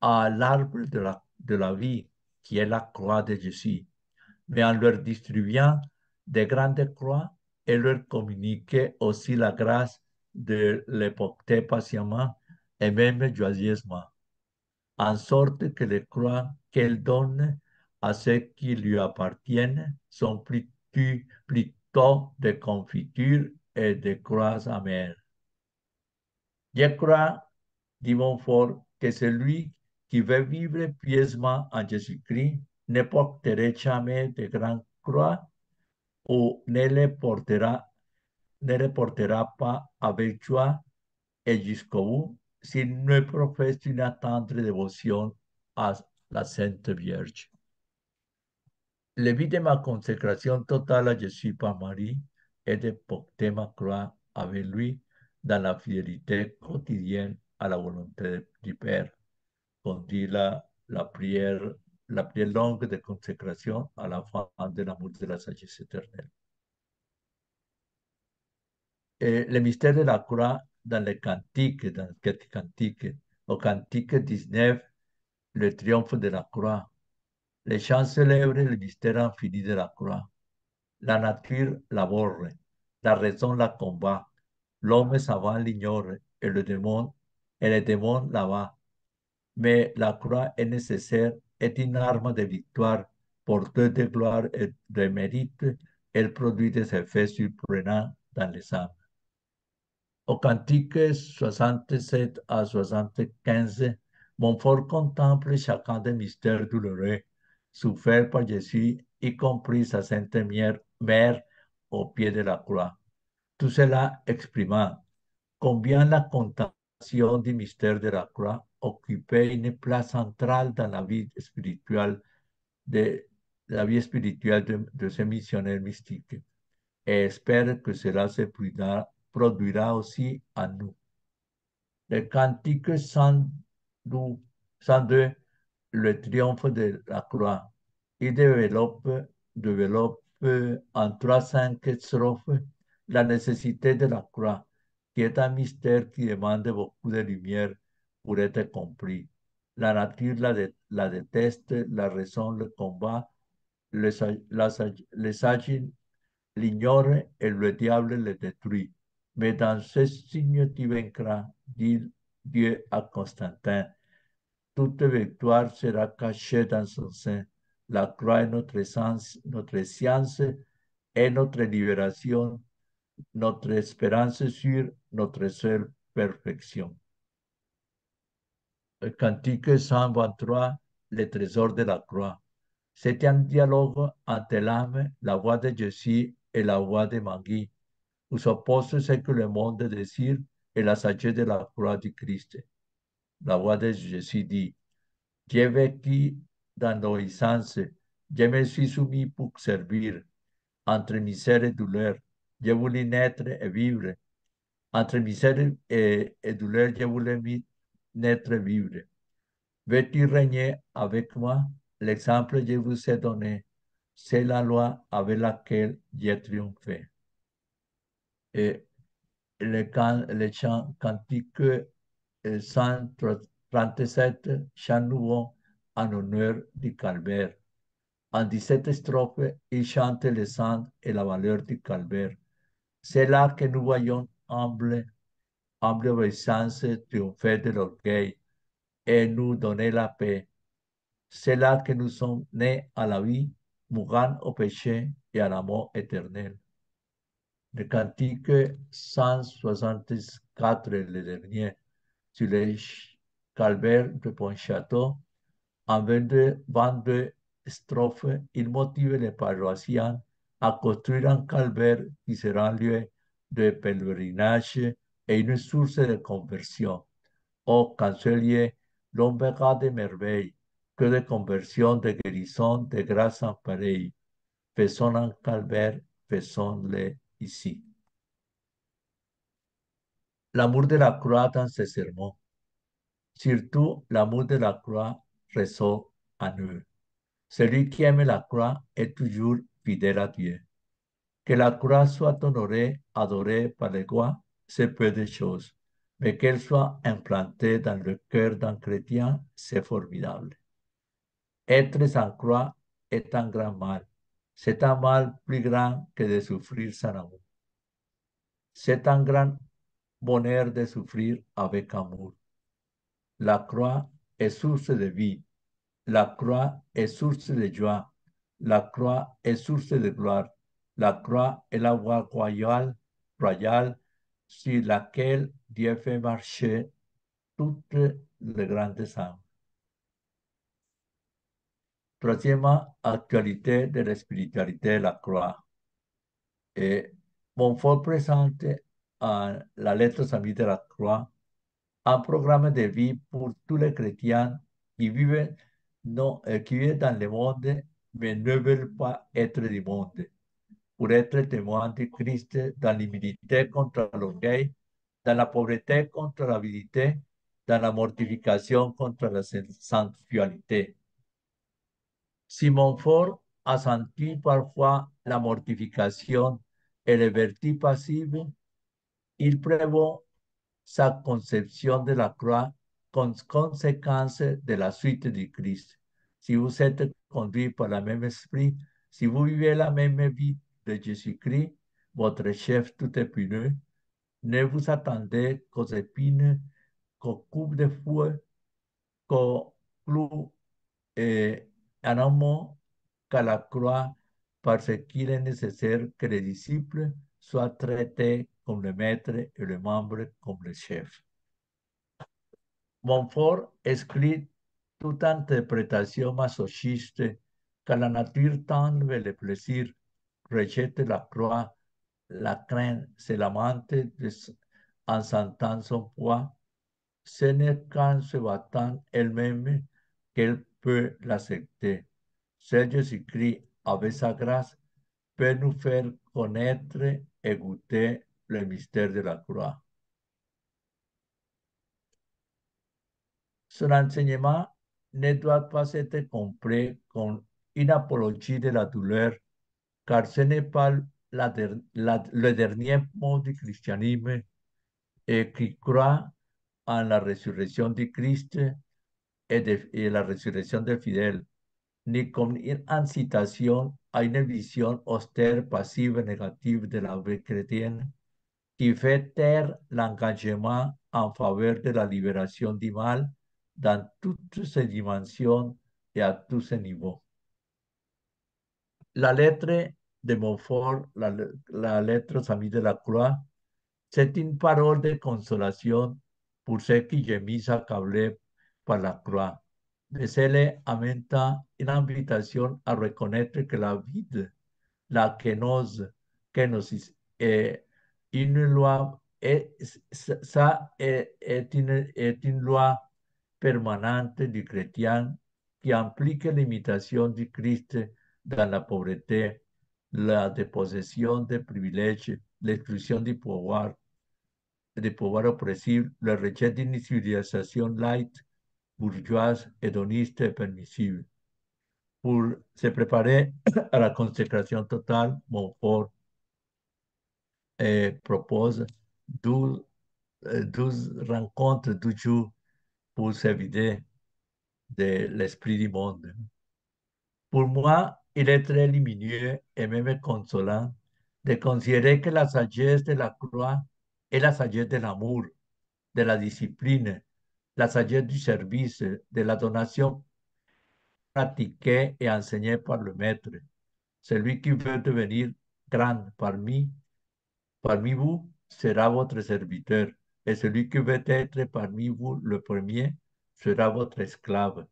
à l'arbre de la, de la vie, qui est la croix de Jésus. Mais en leur distribuant des grandes croix, elle leur communiquait aussi la grâce de porter patiemment et même joyeusement, en sorte que les croix qu'elle donne à ceux qui lui appartiennent sont plus plutôt de confitures et de croix amères. Je crois, dit Montfort, que celui qui veut vivre pieusement en Jésus-Christ ne porterait jamais de grandes croix ou ne les portera, ne les portera pas avec joie et jusqu'au bout s'il ne professe une tendre dévotion à la Sainte Vierge. Le but de ma consécration totale à Jésus par Marie est de porter ma croix avec lui dans la fidélité quotidienne à la volonté du Père, comme dit la, la prière, la prière longue de consécration à la fin de l'amour de la sagesse éternelle. Et le mystère de la croix dans les cantiques, dans le cantique, au cantique 19, le triomphe de la croix, les chants célèbrent le mystère infini de la croix. La nature l'aborre, la raison la combat, l'homme savant l'ignore et le démon et le démon la Mais la croix est nécessaire, est une arme de victoire, porteuse de gloire et de mérite. Elle produit des effets surprenants dans les âmes. Cantique 67 à 75, Montfort contemple chacun des mystères douloureux souffert par Jésus, y compris sa Sainte Mère au pied de la croix. Tout cela exprimant combien la contention du mystère de la croix occupait une place centrale dans la vie spirituelle de la vie spirituelle de, mystiques et espère que cela se produira, produira aussi à nous. Le cantique 102, 102 le triomphe de la croix. Il développe, développe en trois, cinq strophes la nécessité de la croix, qui est un mystère qui demande beaucoup de lumière pour être compris. La nature la, déteste, la raison le combat, les, sages l'ignorent et le diable le détruit. Mais dans ce signe tu vaincras, dit Dieu à Constantin, toute victoire sera cachée dans son sein. La croix est notre, notre science et notre libération notre espérance sur notre seule perfection. Le cantique 123, le trésor de la croix. C'est un dialogue entre l'âme, la voix de Jésus et la voix de Magui, où s'oppose ce que le monde désire et la sagesse de la croix du Christ. La voix de Jésus dit, J'ai vécu dans l'obéissance, je me suis soumis pour servir, entre misère et douleur, je voulais naître et vivre. Entre misère et, et douleur, je voulais naître et vivre. Veux-tu régner avec moi? L'exemple que je vous ai donné, c'est la loi avec laquelle j'ai triomphé. Et le, can, le chant cantique 137, chant nouveau en honneur du calvaire. En 17 strophes, il chante le sang et la valeur du calvaire. C'est là que nous voyons humble, humble obéissance triompher de l'orgueil et nous donner la paix. C'est là que nous sommes nés à la vie, mourant au péché et à la mort éternelle. Le cantique 164, le dernier, sur le calvaire de Pontchâteau, en 22, 22 strophes, il motive les paroissiens à construire un calvaire qui sera un lieu de pèlerinage et une source de conversion. Oh, cancelier, l'on verra des merveilles, que de conversion, de guérison, de grâce en pareil. Faisons un calvaire, faisons-le ici. L'amour de la croix dans ses sermons. Surtout, l'amour de la croix ressort en eux. Celui qui aime la croix est toujours fidèle à Dieu. Que la croix soit honorée, adorée par les rois, c'est peu de choses, mais qu'elle soit implantée dans le cœur d'un chrétien, c'est formidable. Être sans croix est un grand mal. C'est un mal plus grand que de souffrir sans amour. C'est un grand bonheur de souffrir avec amour. La croix est source de vie. La croix est source de joie. La croix est source de gloire. La croix est la voie royale, royale sur laquelle Dieu fait marcher toutes les grandes âmes. Troisièmement, actualité de la spiritualité la croix. Et Montfort présente à la lettre amis de la croix un programme de vie pour tous les chrétiens qui vivent, non, qui vivent dans le monde mais ne veulent pas être du monde, pour être témoins de Christ dans l'humilité contre l'orgueil, dans la pauvreté contre l'avidité, dans la mortification contre la sensualité. Simon Fort a senti parfois la mortification et le vertige passible. Il prévoit sa conception de la croix comme conséquence de la suite du Christ. Si vous êtes conduit par le même esprit, si vous vivez la même vie de Jésus-Christ, votre chef tout épineux, ne vous attendez qu'aux épines, qu'aux coupes de feu, qu'aux clous et en un mot qu'à la croix, parce qu'il est nécessaire que les disciples soient traités comme le maître et le membre comme le chef. Montfort écrit toute interprétation masochiste que la nature tend vers le plaisir, rejette la croix, la crainte, se lamente en sentant son poids, ce n'est qu'en se battant elle-même qu'elle peut l'accepter. Seul Jésus-Christ, avec sa grâce, peut nous faire connaître et goûter le mystère de la croix. Son enseignement ne doit pas être compris comme une apologie de la douleur, car ce n'est pas la, la, le dernier mot du christianisme et qui croit en la résurrection du Christ et, de, et la résurrection des fidèles, ni comme une incitation à une vision austère, passive, négative de la vie chrétienne, qui fait taire l'engagement en faveur de la libération du mal dans toutes ses dimensions et à tous ses niveaux. La lettre de Montfort, la, la lettre Samy de la Croix, c'est une parole de consolation pour ceux qui gémissent accablés par la croix. De celle en même temps une invitation à reconnaître que la vie, la que nos, que nos est une loi, et ça est, est, une, est une loi permanente du chrétien qui implique l'imitation du Christ dans la pauvreté, la dépossession des privilèges, l'exclusion du pouvoir, du pouvoir oppressif, le rejet d'une civilisation light, bourgeoise, hédoniste et permissive. Pour se préparer à la consécration totale, Montfort eh, propose 12, 12 rencontres du jour pour se vider de l'esprit du monde. Pour moi, il est très lumineux et même consolant de considérer que la sagesse de la croix est la sagesse de l'amour, de la discipline, la sagesse du service, de la donation pratiquée et enseignée par le maître. Celui qui veut devenir grand parmi, parmi vous sera votre serviteur, et celui qui veut être parmi vous le premier sera votre esclave.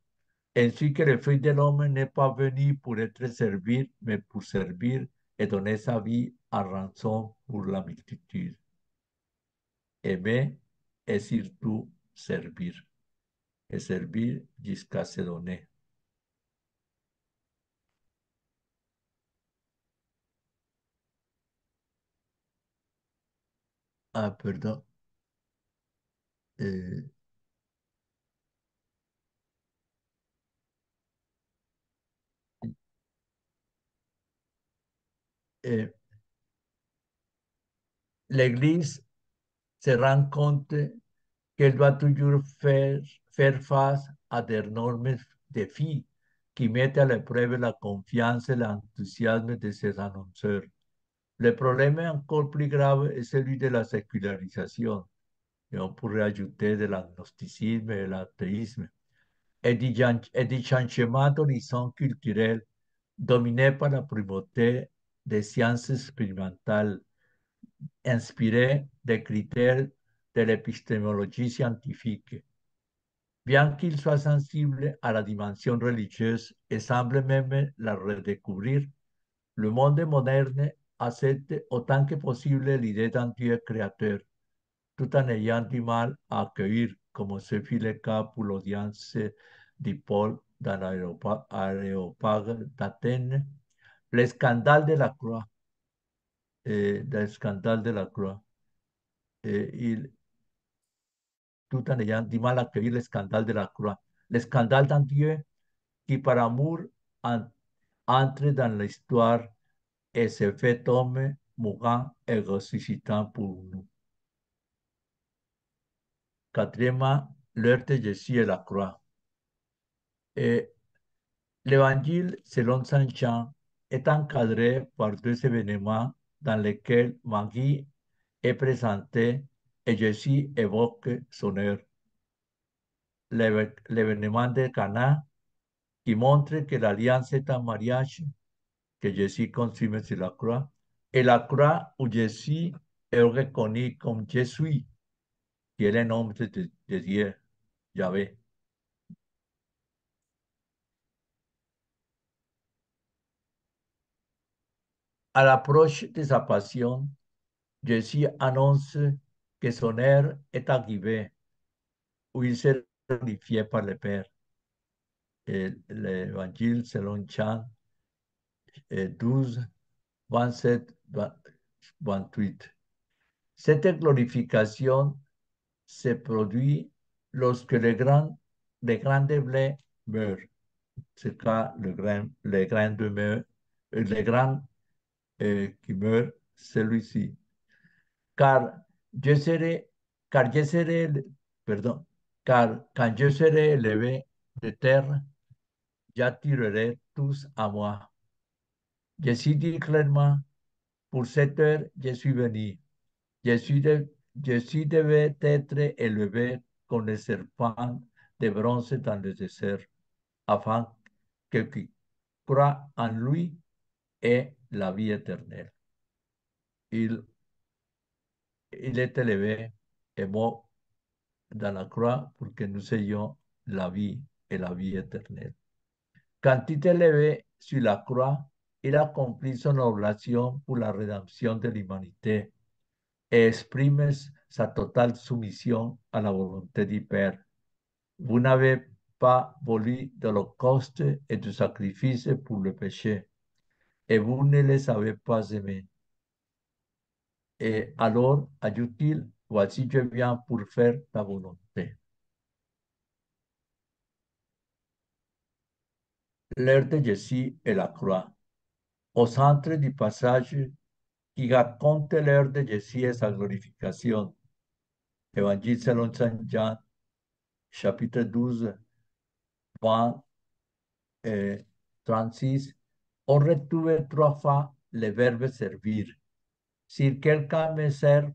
Ainsi que le Fils de l'homme n'est pas venu pour être servi, mais pour servir et donner sa vie à rançon pour la multitude. Aimer et surtout servir. Et servir jusqu'à se donner. Ah, perdón. Eh, eh, l'Église se rend qu'elle doit toujours faire, faire face à d'énormes défis qui mettent à l'épreuve la confiance et l'enthousiasme de ses annonceurs. Le problème encore plus grave est celui de la sécularisation, et on pourrait ajouter de l'agnosticisme et l'athéisme, et du, et du changement d'horizon culturel dominé par la primauté des sciences expérimentales inspirées des critères de l'épistémologie scientifique. Bien qu'il soit sensible à la dimension religieuse et semble même la redécouvrir, le monde moderne accepte autant que possible l'idée d'un Dieu créateur, tout en ayant du mal à accueillir, comme ce fut le cas pour l'audience pôle dans l'aéroport d'Athènes, le scandale de la croix. Et le scandale de la croix. Il, tout en ayant du mal à accueillir le scandale de la croix. Le scandale d'un Dieu qui, par amour, entre dans l'histoire et se fait homme, mourant et ressuscitant pour nous. Quatrièmement, l'heure de Jésus et la croix. Et l'évangile selon Saint Jean est encadré par deux événements dans lesquels Magie est présentée et Jésus évoque son heure. L'événement de Cana qui montre que l'alliance est un mariage que Jésus consume sur la croix et la croix où Jésus est reconnu comme Jésus, qui est le nom de, de Dieu, Yahvé. À l'approche de sa passion, Jésus annonce que son heure est arrivée, où il sera glorifié par le Père. L'évangile selon Jean 12, 27, 28. Cette glorification se produit lorsque le les grains de blé meurent. C'est cas le grain, les de les grains euh, qui meurent, celui-ci. Car je serai, car je serai, pardon, car quand je serai élevé de terre, j'attirerai tous à moi. Jésus dit clairement, pour cette heure, je suis venu. Jésus, de, Jésus devait être élevé comme le serpent de bronze dans le désert, afin que qui croit en lui et la vie éternelle. Il, il est élevé et mort dans la croix pour que nous ayons la vie et la vie éternelle. Quand il est élevé sur la croix, il accomplit son oblation pour la rédemption de l'humanité et exprime sa totale soumission à la volonté du Père. Vous n'avez pas voulu d'holocauste et de sacrifice pour le péché, et vous ne les avez pas aimés. Et alors, ajoute-t-il, voici je viens pour faire ta volonté. L'heure de Jésus et la croix. Au centre du passage qui raconte l'heure de Jésus et sa glorification. Évangile selon Saint Jean, chapitre 12, 20 et 36, on retrouve trois fois le verbe servir. Si quelqu'un me sert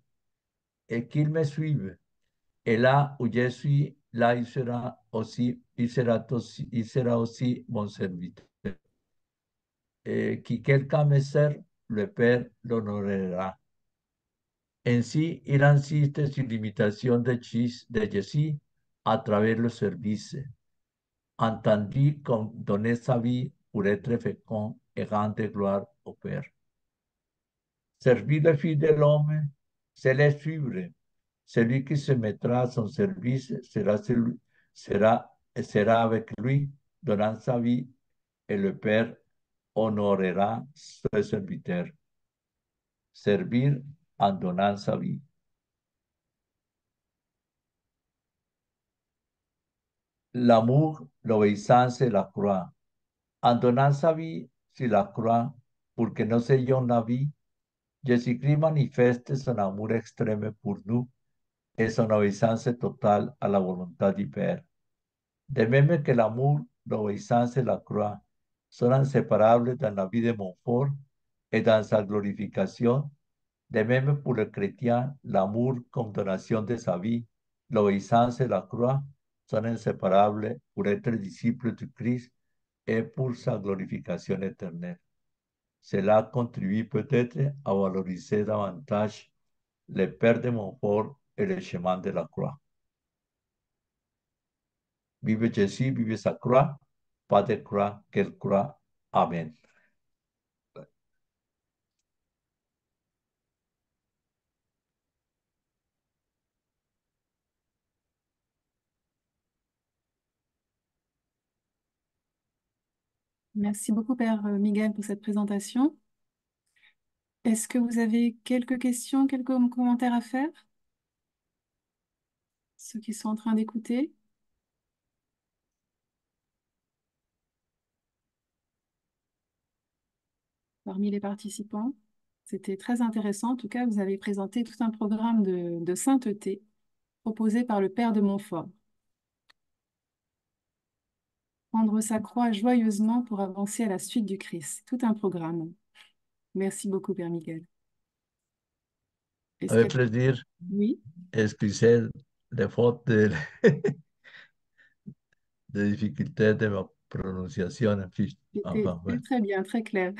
et qu'il me suive, et là où je suis, là il sera aussi, il sera aussi, il sera aussi mon serviteur. Et qui quelqu'un me sert, le Père l'honorera. Ainsi, il insiste sur l'imitation de, de Jésus à travers le service, entendu comme donner sa vie pour être fécond et rendre gloire au Père. Servir le Fils de l'homme, c'est le suivre. Celui qui se mettra à son service sera, avec lui, donnant sa vie, et le Père honorera ce serviteur. Servir en donnant sa vie. L'amour, l'obéissance et la croix. En donnant sa vie sur la croix, pour que nous ayons la vie, Jésus-Christ manifeste son amour extrême pour nous et son obéissance totale à la volonté du Père. De même que l'amour, l'obéissance et la croix sont inséparables dans la vie de Montfort et dans sa glorification, de même pour le chrétien, l'amour comme donation de sa vie, l'obéissance et la croix sont inséparables pour être disciple du Christ et pour sa glorification éternelle. Cela contribue peut-être à valoriser davantage le Père de Montfort et le chemin de la croix. Vive Jésus, vive sa croix, pas de croix, quelle croix. Amen. Merci beaucoup, Père Miguel, pour cette présentation. Est-ce que vous avez quelques questions, quelques commentaires à faire? Ceux qui sont en train d'écouter? Parmi les participants C'était très intéressant. En tout cas, vous avez présenté tout un programme de, de sainteté proposé par le Père de Montfort prendre sa croix joyeusement pour avancer à la suite du Christ. Tout un programme. Merci beaucoup, Père Miguel. Avec plaisir. Oui. Excusez les fautes de, de difficultés de ma prononciation. Enfin, ouais. Très bien, très clair.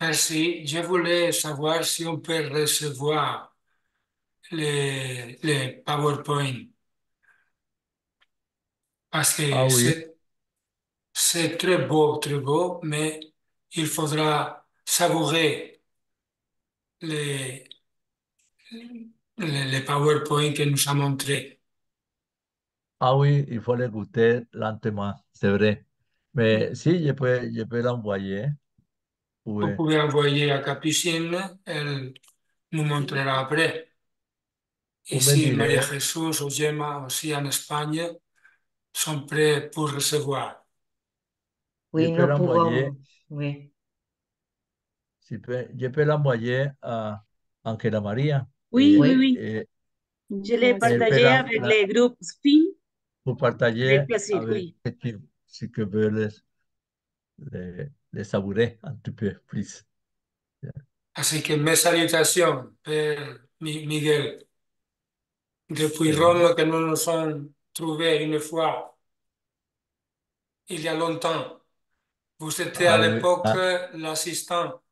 Merci. Je voulais savoir si on peut recevoir les, les PowerPoint. Parce que Ah oui. c'est, c'est très beau, très beau, mais il faudra savourer les, les, les PowerPoint que nous a montrés. Ah oui, il faut les goûter lentement, c'est vrai. Mais si, je peux, je peux l'envoyer. Vous Oui. pouvez envoyer à Capucine, elle nous montrera après. Vous me Ici, Maria direz, Jesús ou Gemma, aussi en Espagne, sont prêts pour recevoir. je Oui, peux nous l'envoyer, pouvons, oui. je peux, je peux l'envoyer à Angela Maria Oui, et, oui, Oui. et Je l'ai elle peut partagé la, avec la- les groupes SPIN vous plaisir, avec oui. ceux qui veulent les, les, les savourer un petit peu plus. Así que mes Miguel, depuis Rome que nous nous sommes trouvés une fois, il y a longtemps. Vous étiez à l'époque à, l'assistant,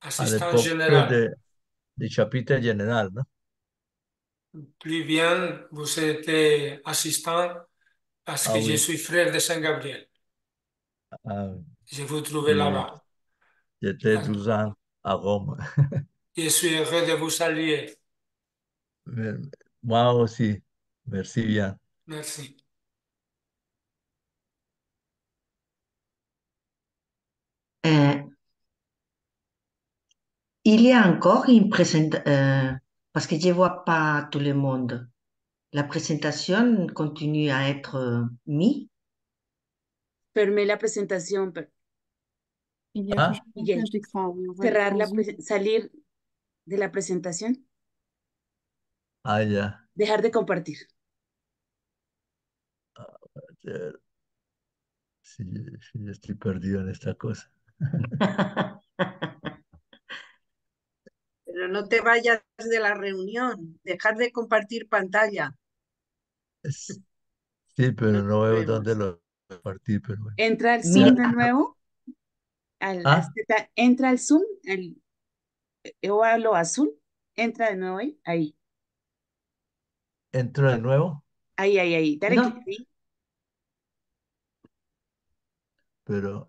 assistant général. de, de chapitre général, ¿no? Plus bien, vous étiez assistant parce Ah que je suis frère de Saint-Gabriel. ah, Je vous trouvais oui, là-bas. j'étais 12 ans à Rome. Je suis heureux de vous saluer. Aussi, merci bien. Merci. Euh, il y a encore une présentation, parce que je ne vois pas tout le monde. La présentation continue à être euh, mise. Fermé la Il y a Ah, Miguel, cerrar la salir de la presentación, ah, ya. dejar de compartir. Eh, Sí, sí, estoy perdido en esta cosa. Pero no te vayas de la reunión, dejar de compartir pantalla. Sí, pero No no veo dónde lo compartí, pero bueno. Entra al Zoom Mira, de nuevo, al, Ah, entra al Zoom, al, o a lo azul, entra de nuevo ahí, ahí, entro de nuevo, ahí, ahí, ahí, dale clic no, ahí. pero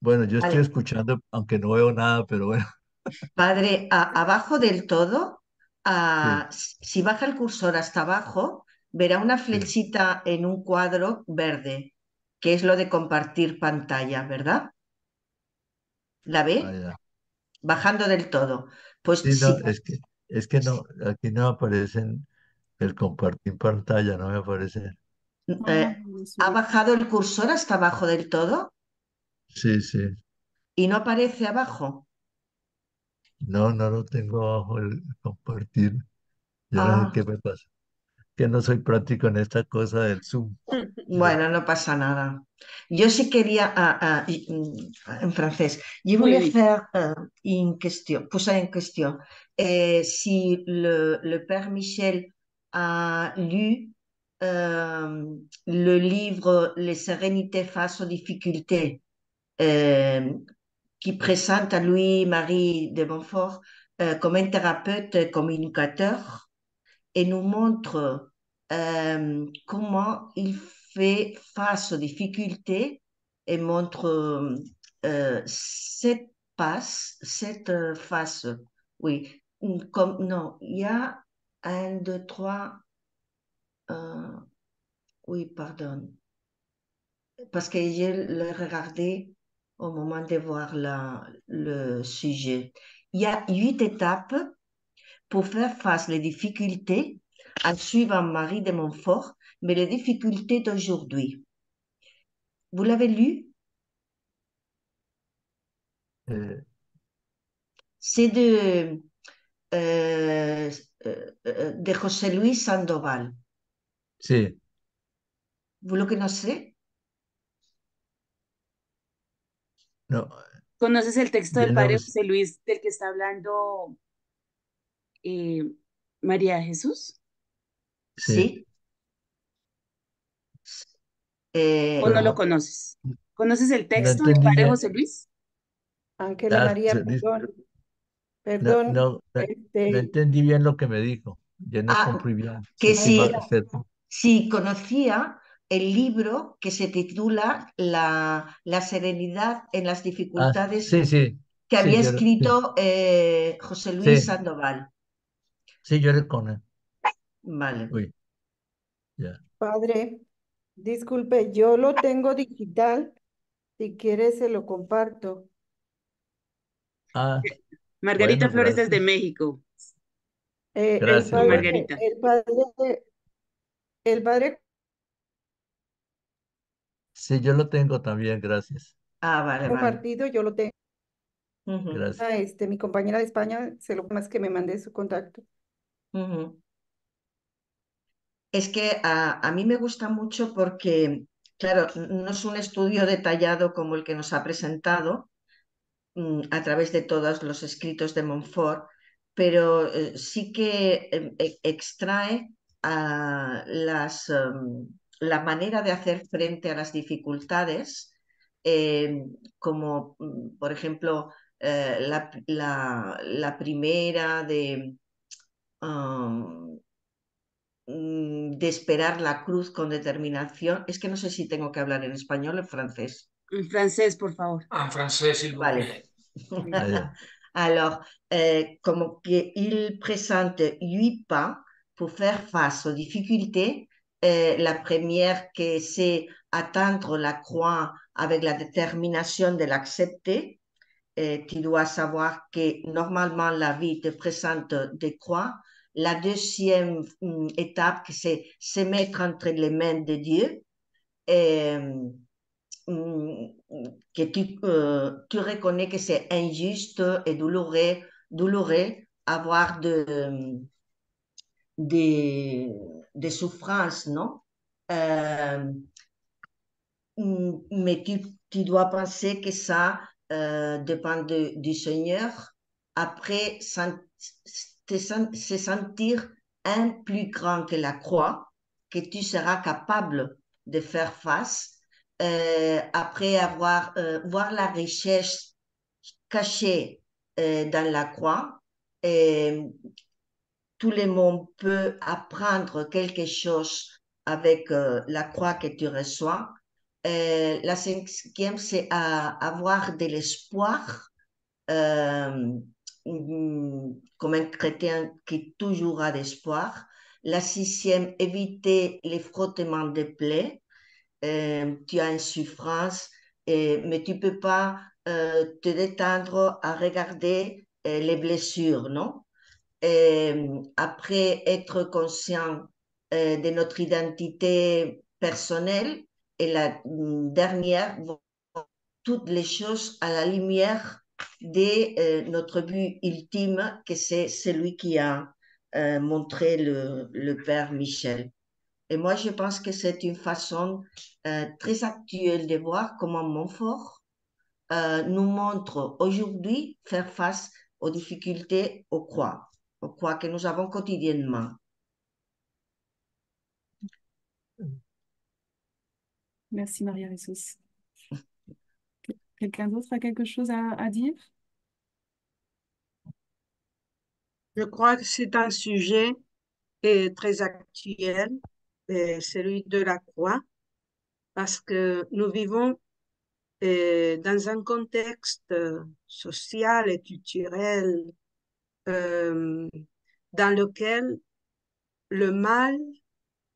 bueno, yo estoy escuchando, aunque no veo nada, pero bueno, Padre, a- abajo del todo, sí, ah, si baja el cursor hasta abajo, verá una sí. flechita en un cuadro verde, que es lo de compartir pantalla, ¿verdad? ¿La Ah, ve? ya. Bajando del todo. Pues Sí, si, es que, es que no, aquí no aparecen el compartir pantalla, no me aparece. eh, Ah, ha bajado el cursor hasta abajo del todo Sí, sí. y no aparece abajo. No, no lo tengo abajo el compartir. Yo no sé Ah, qué me pasa. Que no soy práctico en esta cosa del Zoom. bueno, no pasa nada. Yo sí quería, ah, ah, y- mm, en francés, je voulais oui. faire une question, poser une question. Euh, si le, le Père Michel a lu euh, le livre Les sérénités face aux difficultés, euh, qui présente à Louis-Marie de Montfort euh, comme un thérapeute communicateur et nous montre euh, comment il fait face aux difficultés et montre euh, cette passe, cette euh, face. Oui, comme non, il y a un, deux, trois. oui, pardon. Parce que je l'ai regardé au moment de voir la, le sujet. Il y a huit étapes pour faire face aux difficultés en suivant Marie de Montfort, mais les difficultés d'aujourd'hui. Vous l'avez lu? Eh, C'est de, euh, euh, euh, de José Luis Sandoval. sí, ¿Vous le connaissez? no, ¿Conoces el texto del Padre José Luis del que está hablando eh, María Jesús? Sí, Sí. Eh, ¿O no lo no, conoces? ¿Conoces el no texto del Padre. José Luis? Ángela Ah, María, se- dis- perdón, no, perdón, no, no, no este, entendí bien lo que me dijo. Yo no ah, bien. que Sí, sí, ser- conocía el libro que se titula La, la serenidad en las Ah, dificultades sí, sí, que sí, había yo, lo- sí, escrito eh, José Luis sí, Sandoval. sí, yo le conozco. Vale. Uy, ya. padre, disculpe, yo lo tengo digital, si quiere se lo comparto. Ah, Margarita bueno, Flores desde. México. Eh, el Gracias, padre. Margarita. el padre, el padre Sí, yo lo tengo también, gracias. Ah, vale, vale. compartido, yo lo tengo. Gracias. Ah, Este, mi compañera de España, se lo más que me mandé su contacto. ujú. Es que a, a mí me gusta mucho porque, claro, no es un estudio detallado como el que nos ha presentado mm, a través de todos los escritos de Montfort, pero eh, sí que em, e- extrae ah, las, em, la manera de hacer frente a las dificultades, eh, como mm, por ejemplo eh, la, la, primera de, de esperar la cruz con determinación. Es que no sé si tengo que hablar en español o en francés. En francés, por favor. En francés, vous Vale. Alors, euh, comme il présente huit pas pour faire face aux difficultés. Euh, la première, que c'est atteindre la croix avec la détermination de l'accepter. Et tu dois savoir que normalement la vie te présente des croix. La deuxième mm, étape, c'est se mettre entre les mains de Dieu. Et, mm, que tu, euh, tu reconnais que c'est injuste et douloureux, douloureux avoir de, des, souffrances, non? Euh, Mais tu, dois penser que ça euh, dépend du Seigneur. Après, se sentir un plus grand que la croix, que tu seras capable de faire face euh, après avoir euh, voir la richesse cachée euh, dans la croix. Et tout le monde peut apprendre quelque chose avec la croix que tu reçois. la cinquième, c'est avoir de l'espoir, comme un chrétien qui toujours a d'espoir. La sixième, éviter les frottements de plaies. Euh, tu as une souffrance, et, mais tu peux pas euh, te détendre à regarder euh, les blessures, non? Après être conscient de notre identité personnelle, et la dernière, toutes les choses à la lumière de notre but ultime, que c'est celui qui a montré le, Père Michel. Et moi, je pense que c'est une façon euh, très actuelle de voir comment Montfort euh, nous montre aujourd'hui faire face aux difficultés aux croix, aux croix que nous avons quotidiennement. Merci Maria Ressus. Quelqu'un d'autre a quelque chose à, dire? Je crois que c'est un sujet très actuel celui de la croix, parce que nous vivons euh, dans un contexte social et culturel euh, dans lequel le mal,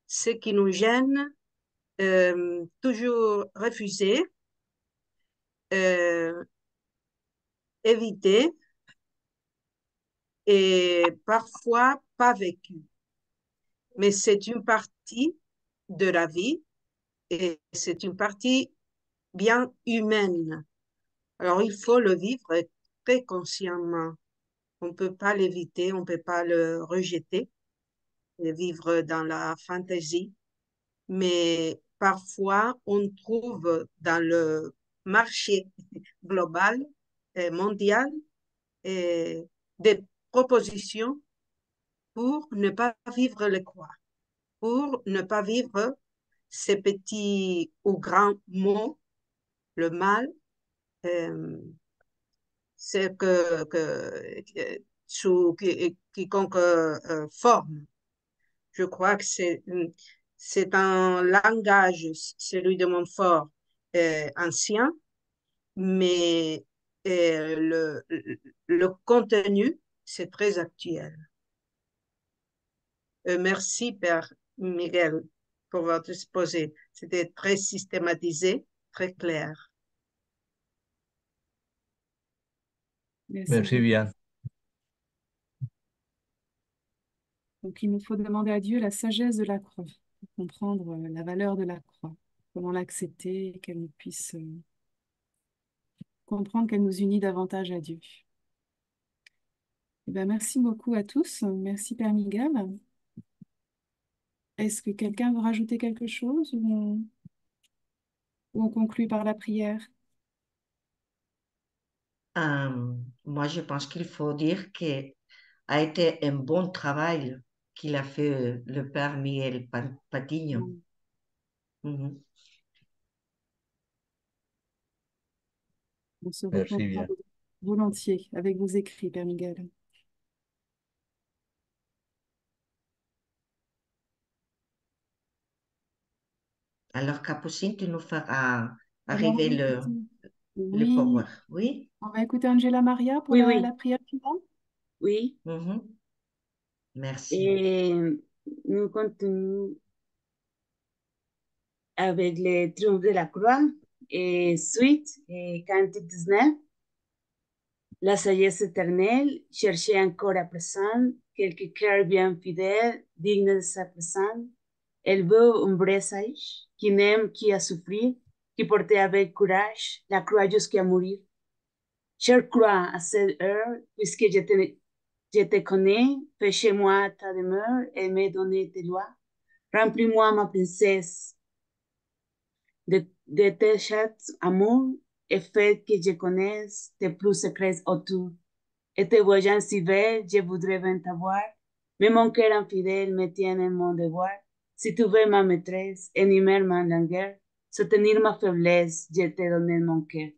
ce qui nous gêne, euh, toujours refusé, évité et parfois pas vécu mais c'est une partie de la vie et c'est une partie bien humaine. Alors il faut le vivre très consciemment. On ne peut pas l'éviter, on ne peut pas le rejeter et vivre dans la fantaisie. Mais parfois, on trouve dans le marché global et mondial et des propositions pour ne pas vivre le quoi, pour ne pas vivre ces petits ou grands mots, le mal, euh, c'est que, que, sous quiconque euh, forme. Je crois que c'est c'est un langage, celui de Montfort, euh, ancien, mais euh, le, le contenu, c'est très actuel. Euh, merci, Père Miguel, pour votre exposé. C'était très systématisé, très clair. Merci, bien. Donc, il nous faut demander à Dieu la sagesse de la croix, pour comprendre la valeur de la croix, comment l'accepter, qu'elle nous puisse euh, comprendre qu'elle nous unit davantage à Dieu. Eh bien, merci beaucoup à tous. Merci, Père Miguel. Est-ce que quelqu'un veut rajouter quelque chose ou on, conclut par la prière? Euh, Moi, je pense qu'il faut dire que a été un bon travail qu'il a fait le père Miguel Patigno. Mhm. On se bien. volontiers avec vos écrits, Père Miguel. Alors, Capucine, tu nous feras arriver le, écouter- le Oui, forward. Oui? on va écouter Angela Maria pour Oui, la, oui. la prière finale. Oui. Mhm. Merci. Et nous continuons avec les triomphes de la croix et suite et 19. La sagesse éternelle, cherchez encore à présent quelque cœur bien fidèle, digne de sa présence. Elle veut un vrai sage, qui n'aime qui a souffrir, qui porte avec courage la croix jusqu'à mourir. Chère croix, à cette heure, puisque je te, je te connais, fais chez moi ta demeure et me donne tes lois. Remplis-moi, ma princesse, de, de tes amour et que je connaisse tes plus secrets autour. Et te voyant si belle, je voudrais bien t'avoir, mais mon cœur infidèle me tient en mon devoir. Si tu veux ma maîtresse, énumer ma langueur, soutenir ma faiblesse, je te donne mon cœur.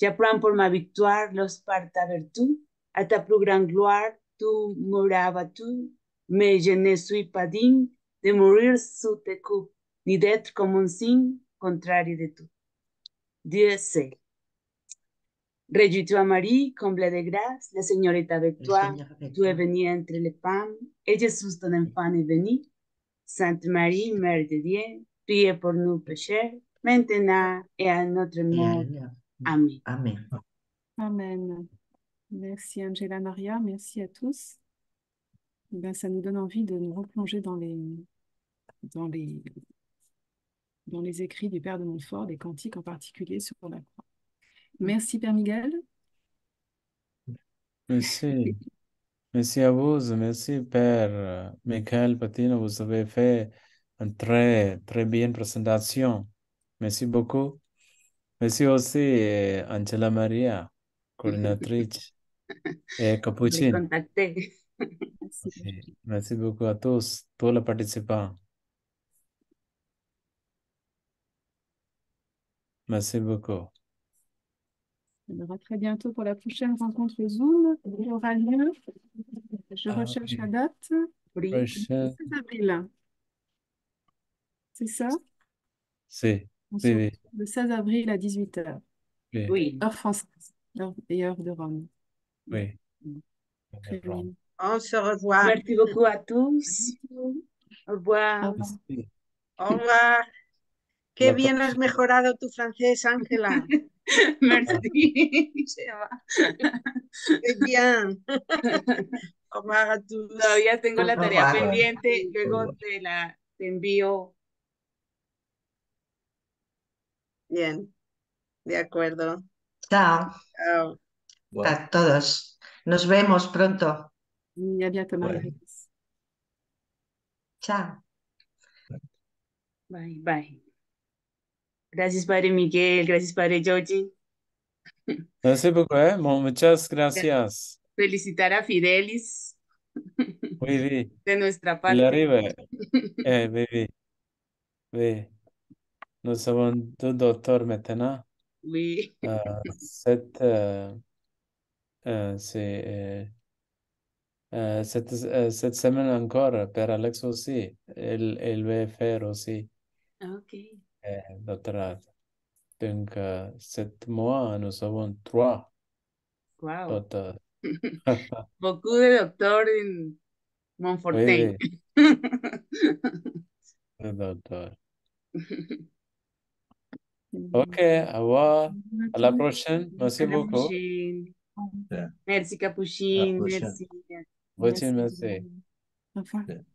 J'apprends pour ma victoire los par ta vertu, à ta plus grande gloire, tu m'auras battu, mais je ne suis pas digne de mourir sous tes coups, ni d'être comme un signe contraire de tout. Dieu sait. Réjouis-toi, Marie, comblée de grâce, le Seigneur est avec Le toi. Avec Tu es bénie entre les femmes, et Jésus, ton enfant, est béni. Sainte Marie, Mère de Dieu, priez pour nous pécheurs, maintenant et à notre mort. Amen. Amen. Amen. Merci Angela Maria, merci à tous. Eh bien, ça nous donne envie de nous replonger dans les, dans les, dans les écrits du Père de Montfort, des cantiques en particulier sur la croix. Merci Père Miguel. Merci. Merci à vous. Merci, Père euh, Michael Patino. Vous avez fait une très, très bien présentation. Merci beaucoup. Merci aussi, euh, Angela Maria, coordinatrice, et Capucine. Merci. Merci beaucoup à tous, tous les participants. Merci beaucoup. On aura très bientôt pour la prochaine rencontre Zoom. qui aura lieu. Je Ah, recherche oui. la date. Oui. Prochaine. 16 avril. C'est ça? Si, On oui, se oui, retrouve le 16 avril à 18h, oui, Oui. heure française heure- et heure de Rome. oui. Très bien. On se revoit. Merci beaucoup à tous. Au revoir. Au revoir. Merci. Au revoir. Qué La bien has mejorado tu francés, Ángela. Merci. Bien. Todavía tengo la tarea pendiente, luego te la te envío. Bien. De acuerdo. Chao Chao. Bueno, a todos. Nos vemos pronto. À bientôt, Ouais. Marie-Rose. Chao. Bye, bye. Gracias, Padre Miguel. Gracias, Padre Georgie. Merci beaucoup. Bon, muchas gracias. Felicitar a Fidelis Oui, oui. de nuestra parte. arrive. Eh, oui, oui. Nous avons deux docteurs maintenant. Oui. Euh, cette, euh, euh, c'est, euh, euh, cette, cette semaine encore, Père Alex aussi, il, il va faire aussi Ok. Euh, doctorat. Donc, euh, mois, nous avons trois Wow. docteurs. Beaucoup de doctor en Montfortin. oui, deux docteurs. Ok, au revoir. À la prochaine. Merci beaucoup. Merci, Capuchin. Merci. Merci, merci.